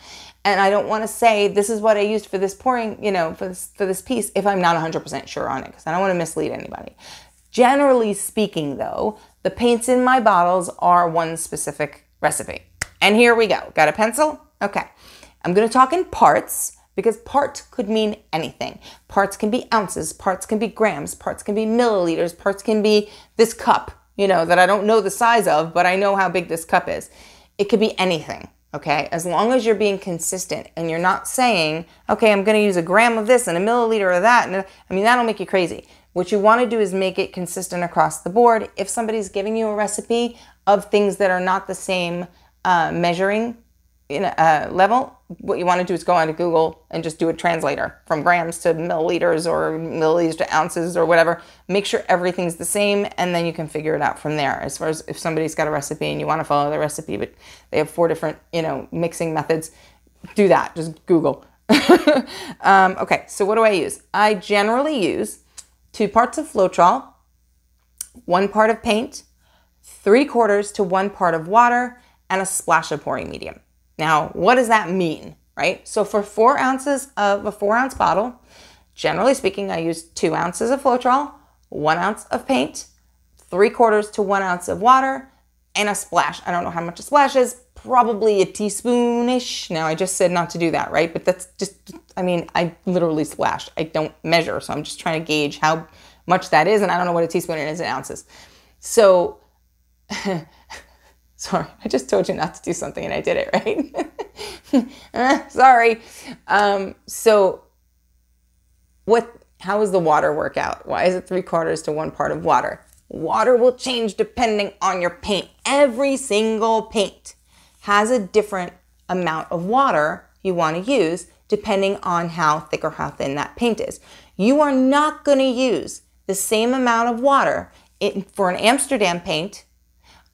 And I don't want to say this is what I used for this pouring, you know, for this for this piece if I'm not 100% sure on it because I don't want to mislead anybody. Generally speaking though, the paints in my bottles are one specific recipe. And here we go. Got a pencil? Okay. I'm going to talk in parts because part could mean anything. Parts can be ounces, parts can be grams, parts can be milliliters, parts can be this cup, you know, that I don't know the size of, but I know how big this cup is. It could be anything, okay? As long as you're being consistent and you're not saying, okay, I'm gonna use a gram of this and a milliliter of that. And I mean, that'll make you crazy. What you wanna do is make it consistent across the board. If somebody's giving you a recipe of things that are not the same uh, measuring in a uh, level, what you want to do is go onto Google and just do a translator from grams to milliliters or milliliters to ounces or whatever. Make sure everything's the same, and then you can figure it out from there. As far as if somebody's got a recipe and you want to follow the recipe, but they have four different, you know, mixing methods, do that. Just Google. um, okay, so what do I use? I generally use two parts of Floetrol, one part of paint, three quarters to one part of water, and a splash of pouring medium. Now, what does that mean, right? So for four ounces of a four ounce bottle, generally speaking, I use two ounces of Floetrol, one ounce of paint, three quarters to one ounce of water, and a splash. I don't know how much a splash is, probably a teaspoonish. Now, I just said not to do that, right? But that's just, I mean, I literally splashed. I don't measure, so I'm just trying to gauge how much that is, and I don't know what a teaspoon is in ounces. So, Sorry, I just told you not to do something and I did it, right? sorry. Um, so, what? How does the water work out? Why is it three quarters to one part of water? Water will change depending on your paint. Every single paint has a different amount of water you want to use depending on how thick or how thin that paint is. You are not going to use the same amount of water in, for an Amsterdam paint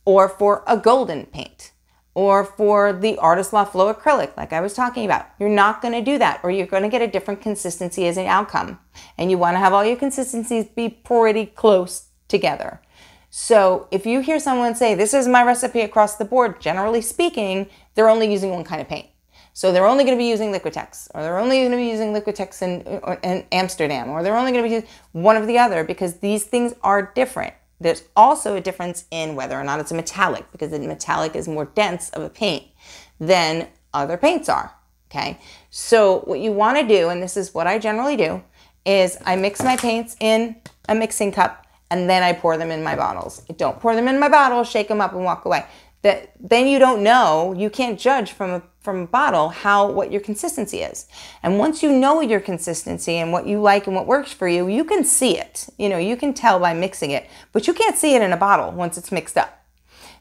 or for a golden paint or for the Artist Loft Flow acrylic, like I was talking about. You're not going to do that, or you're going to get a different consistency as an outcome. And you want to have all your consistencies be pretty close together. So if you hear someone say, This is my recipe across the board, generally speaking, they're only using one kind of paint. So they're only going to be using Liquitex, or they're only going to be using Liquitex in, in Amsterdam, or they're only going to be using one of the other because these things are different. There's also a difference in whether or not it's a metallic because the metallic is more dense of a paint than other paints are. Okay, so what you want to do, and this is what I generally do, is I mix my paints in a mixing cup and then I pour them in my bottles. I don't pour them in my bottle, shake them up and walk away. That then you don't know, you can't judge from a from a bottle how what your consistency is. And once you know your consistency and what you like and what works for you, you can see it. You know, you can tell by mixing it, but you can't see it in a bottle once it's mixed up.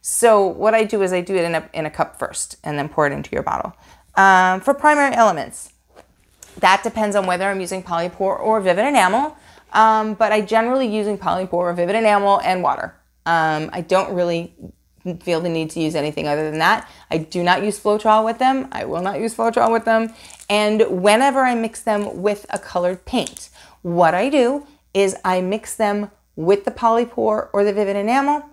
So what I do is I do it in a, in a cup first and then pour it into your bottle. Um, for primary elements, that depends on whether I'm using polypour or vivid enamel, um, but I generally using polypour, or vivid enamel, and water. Um, I don't really feel the need to use anything other than that. I do not use Floetrol with them. I will not use Floetrol with them. And whenever I mix them with a colored paint, what I do is I mix them with the Polypour or the Vivid Enamel,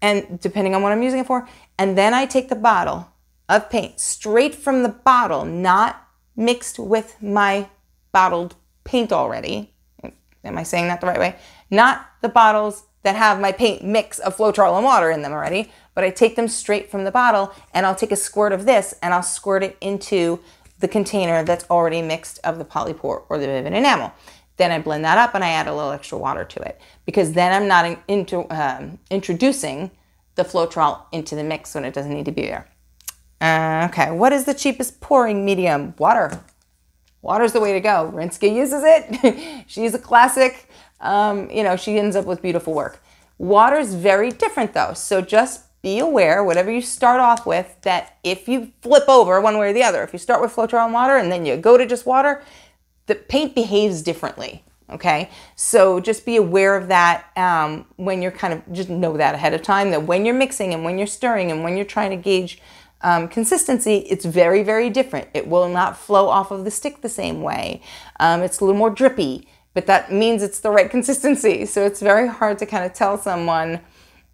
and depending on what I'm using it for, and then I take the bottle of paint straight from the bottle, not mixed with my bottled paint already. Am I saying that the right way? Not the bottles that have my paint mix of Floetrol and water in them already, but I take them straight from the bottle and I'll take a squirt of this and I'll squirt it into the container that's already mixed of the polypour or the vivid enamel. Then I blend that up and I add a little extra water to it because then I'm not in, into, um, introducing the Floetrol into the mix when it doesn't need to be there. Uh, okay, what is the cheapest pouring medium? Water. Water's the way to go. Rinske uses it. She's a classic. Um, you know, she ends up with beautiful work. Water's very different though. So just be aware, whatever you start off with, that if you flip over one way or the other, if you start with Floetrol and water and then you go to just water, the paint behaves differently. Okay, so just be aware of that um, when you're kind of just know that ahead of time that when you're mixing and when you're stirring and when you're trying to gauge um, consistency, it's very, very different. It will not flow off of the stick the same way. Um, it's a little more drippy, but that means it's the right consistency. So it's very hard to kind of tell someone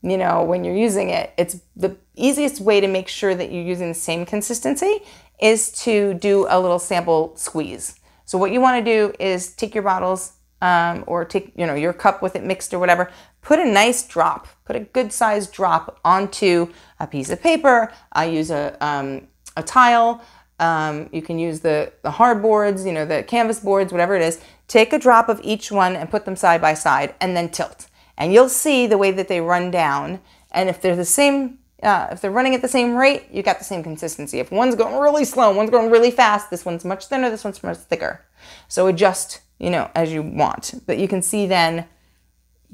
you know, when you're using it, it's the easiest way to make sure that you're using the same consistency is to do a little sample squeeze. So what you want to do is take your bottles um, or take, you know, your cup with it mixed or whatever, put a nice drop, put a good sized drop onto a piece of paper. I use a, um, a tile. Um, you can use the, the hard boards, you know, the canvas boards, whatever it is. Take a drop of each one and put them side by side and then tilt and you'll see the way that they run down. And if they're the same, uh, if they're running at the same rate, you got the same consistency. If one's going really slow, one's going really fast, this one's much thinner, this one's much thicker. So adjust, you know, as you want. But you can see then,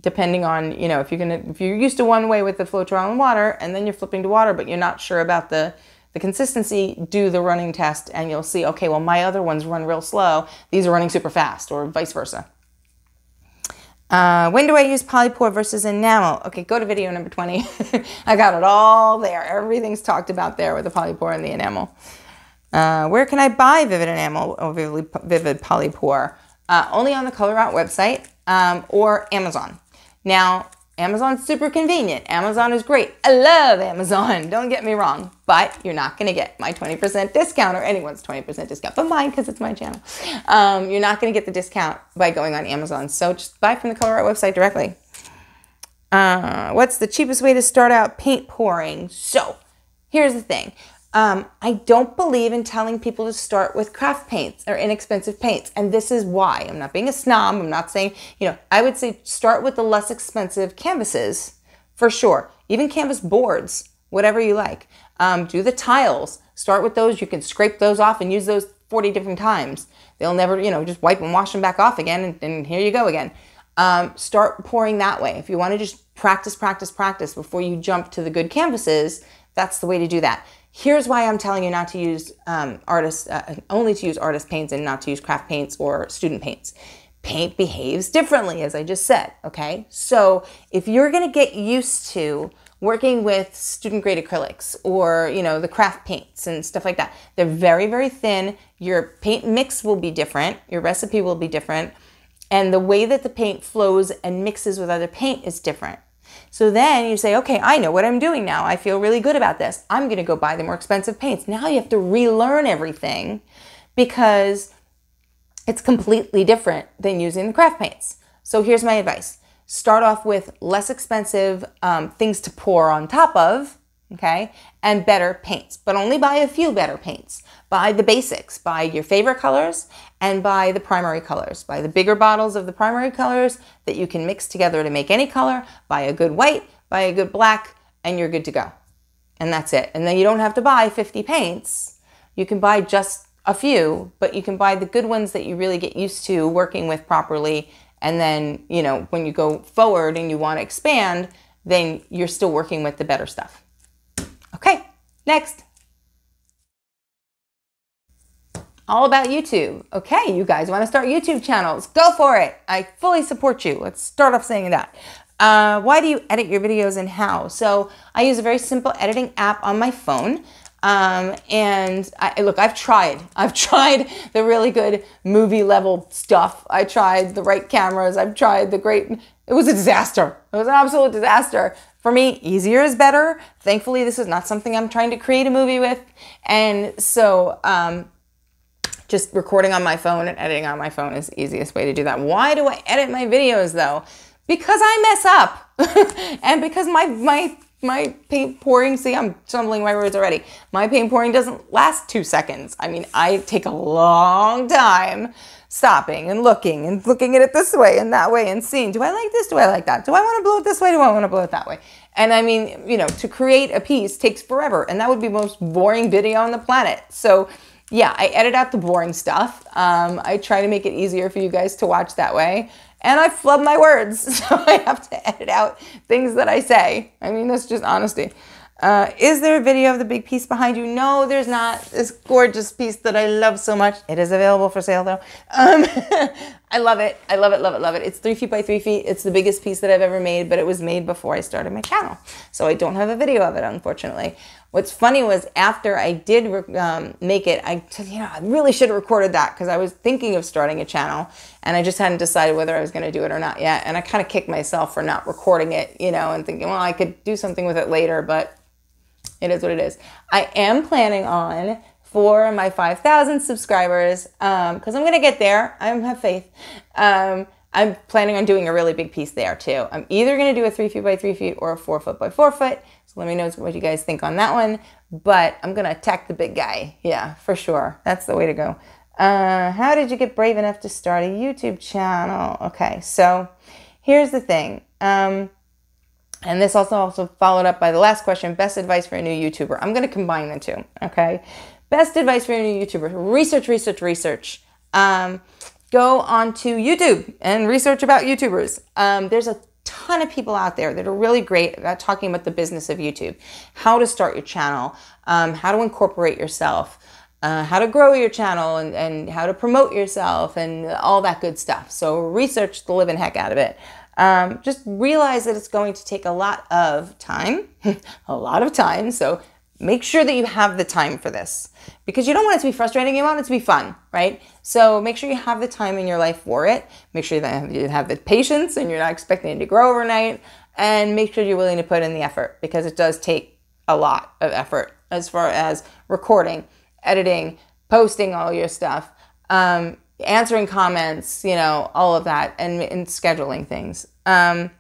depending on, you know, if you're gonna, if you're used to one way with the Floetrol and water, and then you're flipping to water, but you're not sure about the the consistency, do the running test, and you'll see, okay, well, my other ones run real slow. These are running super fast, or vice versa. Uh, when do I use polypour versus enamel? Okay, go to video number 20. I got it all there. Everything's talked about there with the polypour and the enamel. Uh, where can I buy Vivid Enamel or Vivid, Polypour? Uh, only on the Colourarte website um, or Amazon. Now, Amazon's super convenient. Amazon is great. I love Amazon. Don't get me wrong. But you're not going to get my 20% discount or anyone's 20% discount, but mine because it's my channel. Um, you're not going to get the discount by going on Amazon. So just buy from the Colourarte website directly. Uh, what's the cheapest way to start out paint pouring? So here's the thing. Um, I don't believe in telling people to start with craft paints or inexpensive paints. And this is why. I'm not being a snob. I'm not saying, you know, I would say start with the less expensive canvases for sure. Even canvas boards, whatever you like. Um, do the tiles. Start with those. You can scrape those off and use those 40 different times. They'll never, you know, just wipe and wash them back off again. And, and here you go again. Um, start pouring that way. If you want to just practice, practice, practice before you jump to the good canvases, that's the way to do that. Here's why I'm telling you not to use um, artist, uh, only to use artist paints and not to use craft paints or student paints. Paint behaves differently, as I just said, okay? So if you're gonna get used to working with student grade acrylics or, you know, the craft paints and stuff like that, they're very, very thin. Your paint mix will be different, your recipe will be different, and the way that the paint flows and mixes with other paint is different. So then you say, okay, I know what I'm doing now. I feel really good about this. I'm going to go buy the more expensive paints. Now you have to relearn everything because it's completely different than using the craft paints. So here's my advice. Start off with less expensive um, things to pour on top of, okay, and better paints, but only buy a few better paints. Buy the basics, buy your favorite colors, and buy the primary colors. Buy the bigger bottles of the primary colors that you can mix together to make any color. Buy a good white, buy a good black, and you're good to go. And that's it. And then you don't have to buy 50 paints You can buy just a few, but you can buy the good ones that you really get used to working with properly. And then, you know, when you go forward and you want to expand, then you're still working with the better stuff. Okay, next. All about YouTube. Okay, you guys want to start YouTube channels? Go for it. I fully support you. Let's start off saying that. Uh, why do you edit your videos and how? So I use a very simple editing app on my phone. Um, and I, look, I've tried. I've tried the really good movie level stuff. I tried the right cameras. I've tried the great. It was a disaster. It was an absolute disaster. For me, easier is better. Thankfully, this is not something I'm trying to create a movie with. And so, um, just recording on my phone and editing on my phone is the easiest way to do that. Why do I edit my videos though? Because I mess up. and because my my my paint pouring, see, I'm stumbling my words already. My paint pouring doesn't last two seconds. I mean, I take a long time stopping and looking and looking at it this way and that way and seeing, do I like this? Do I like that? Do I want to blow it this way? Do I want to blow it that way? And I mean, you know, to create a piece takes forever and that would be the most boring video on the planet. So yeah, I edit out the boring stuff. Um, I try to make it easier for you guys to watch that way and I flub my words, so I have to edit out things that I say. I mean, that's just honesty. Uh, is there a video of the big piece behind you? No, there's not. This gorgeous piece that I love so much. It is available for sale though. Um, I love it. I love it, love it, love it. It's three feet by three feet. It's the biggest piece that I've ever made, but it was made before I started my channel. So I don't have a video of it, unfortunately. What's funny was after I did um, make it, I you know I really should have recorded that because I was thinking of starting a channel and I just hadn't decided whether I was going to do it or not yet. And I kind of kicked myself for not recording it, you know, and thinking, well, I could do something with it later, but it is what it is. I am planning on for my 5,000 subscribers because um, I'm going to get there. I have faith. Um, I'm planning on doing a really big piece there too. I'm either going to do a three feet by three feet or a four foot by four foot. So let me know what you guys think on that one. But I'm going to attack the big guy. Yeah, for sure. That's the way to go. Uh, how did you get brave enough to start a YouTube channel? Okay, so here's the thing. Um, and this also also followed up by the last question, best advice for a new YouTuber. I'm going to combine the two, okay? Best advice for a new YouTuber, research, research, research. Um, go onto YouTube and research about YouTubers. Um, there's a ton of people out there that are really great at talking about the business of YouTube, how to start your channel, um, how to incorporate yourself, uh, how to grow your channel, and, and how to promote yourself, and all that good stuff. So research the living heck out of it. Um, just realize that it's going to take a lot of time, a lot of time. So make sure that you have the time for this because you don't want it to be frustrating. You want it to be fun, right? So make sure you have the time in your life for it. Make sure that you have the patience and you're not expecting it to grow overnight. And make sure you're willing to put in the effort because it does take a lot of effort as far as recording, editing, posting all your stuff, um, answering comments, you know, all of that, and, and scheduling things. Um,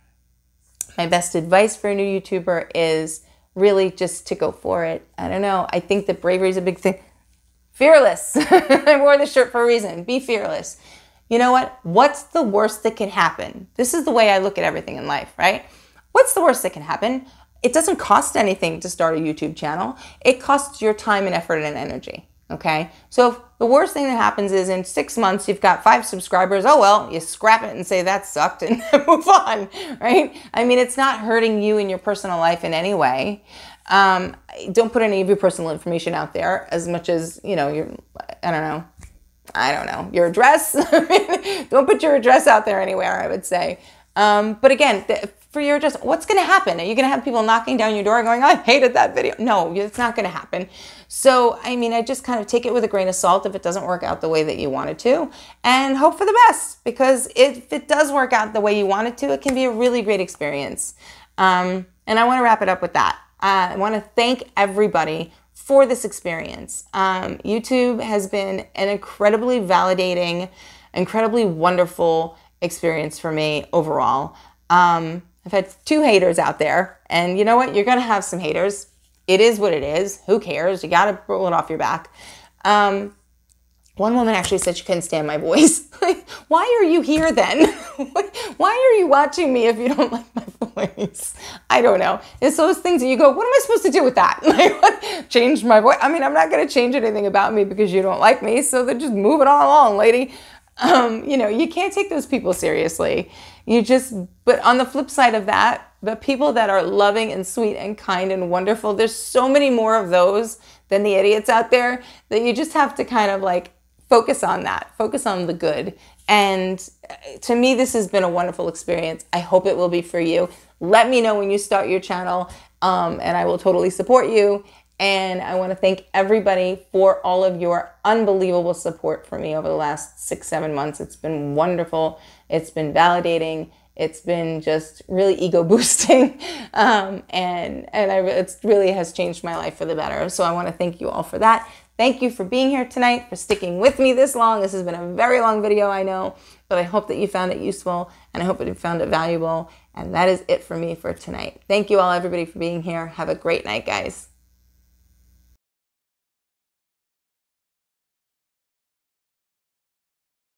my best advice for a new YouTuber is really just to go for it. I don't know. I think that bravery is a big thing. Fearless. I wore this shirt for a reason. Be fearless. You know what? What's the worst that can happen? This is the way I look at everything in life, right? What's the worst that can happen? It doesn't cost anything to start a YouTube channel. It costs your time and effort and energy. Okay. So the worst thing that happens is in six months, you've got five subscribers. Oh, well, you scrap it and say that sucked and move on. Right. I mean, it's not hurting you in your personal life in any way. Um, don't put any of your personal information out there as much as, you know, your, I don't know. I don't know, your address. don't put your address out there anywhere, I would say. Um, but again, for your address, what's going to happen? Are you going to have people knocking down your door going, I hated that video? No, it's not going to happen. So, I mean, I just kind of take it with a grain of salt if it doesn't work out the way that you want it to and hope for the best because if it does work out the way you want it to, it can be a really great experience. Um, and I want to wrap it up with that. Uh, I want to thank everybody for this experience. Um, YouTube has been an incredibly validating, incredibly wonderful experience for me overall. Um, I've had two haters out there, and you know what? You're going to have some haters it is what it is. Who cares? You got to roll it off your back. Um, one woman actually said she couldn't stand my voice. why are you here then? why are you watching me if you don't like my voice? I don't know. It's those things that you go, what am I supposed to do with that? Change my voice? I mean, I'm not going to change anything about me because you don't like me. So then just move it on along, lady. Um, you know, you can't take those people seriously. You just, but on the flip side of that, the people that are loving and sweet and kind and wonderful, there's so many more of those than the idiots out there that you just have to kind of like focus on that, focus on the good. And to me, this has been a wonderful experience. I hope it will be for you. Let me know when you start your channel, um, and I will totally support you. And I want to thank everybody for all of your unbelievable support for me over the last six, seven months. It's been wonderful. It's been validating. It's been just really ego boosting, um, and and I, it really has changed my life for the better. So I want to thank you all for that. Thank you for being here tonight, for sticking with me this long. This has been a very long video, I know, but I hope that you found it useful and I hope that you found it valuable. And that is it for me for tonight. Thank you all, everybody, for being here. Have a great night, guys.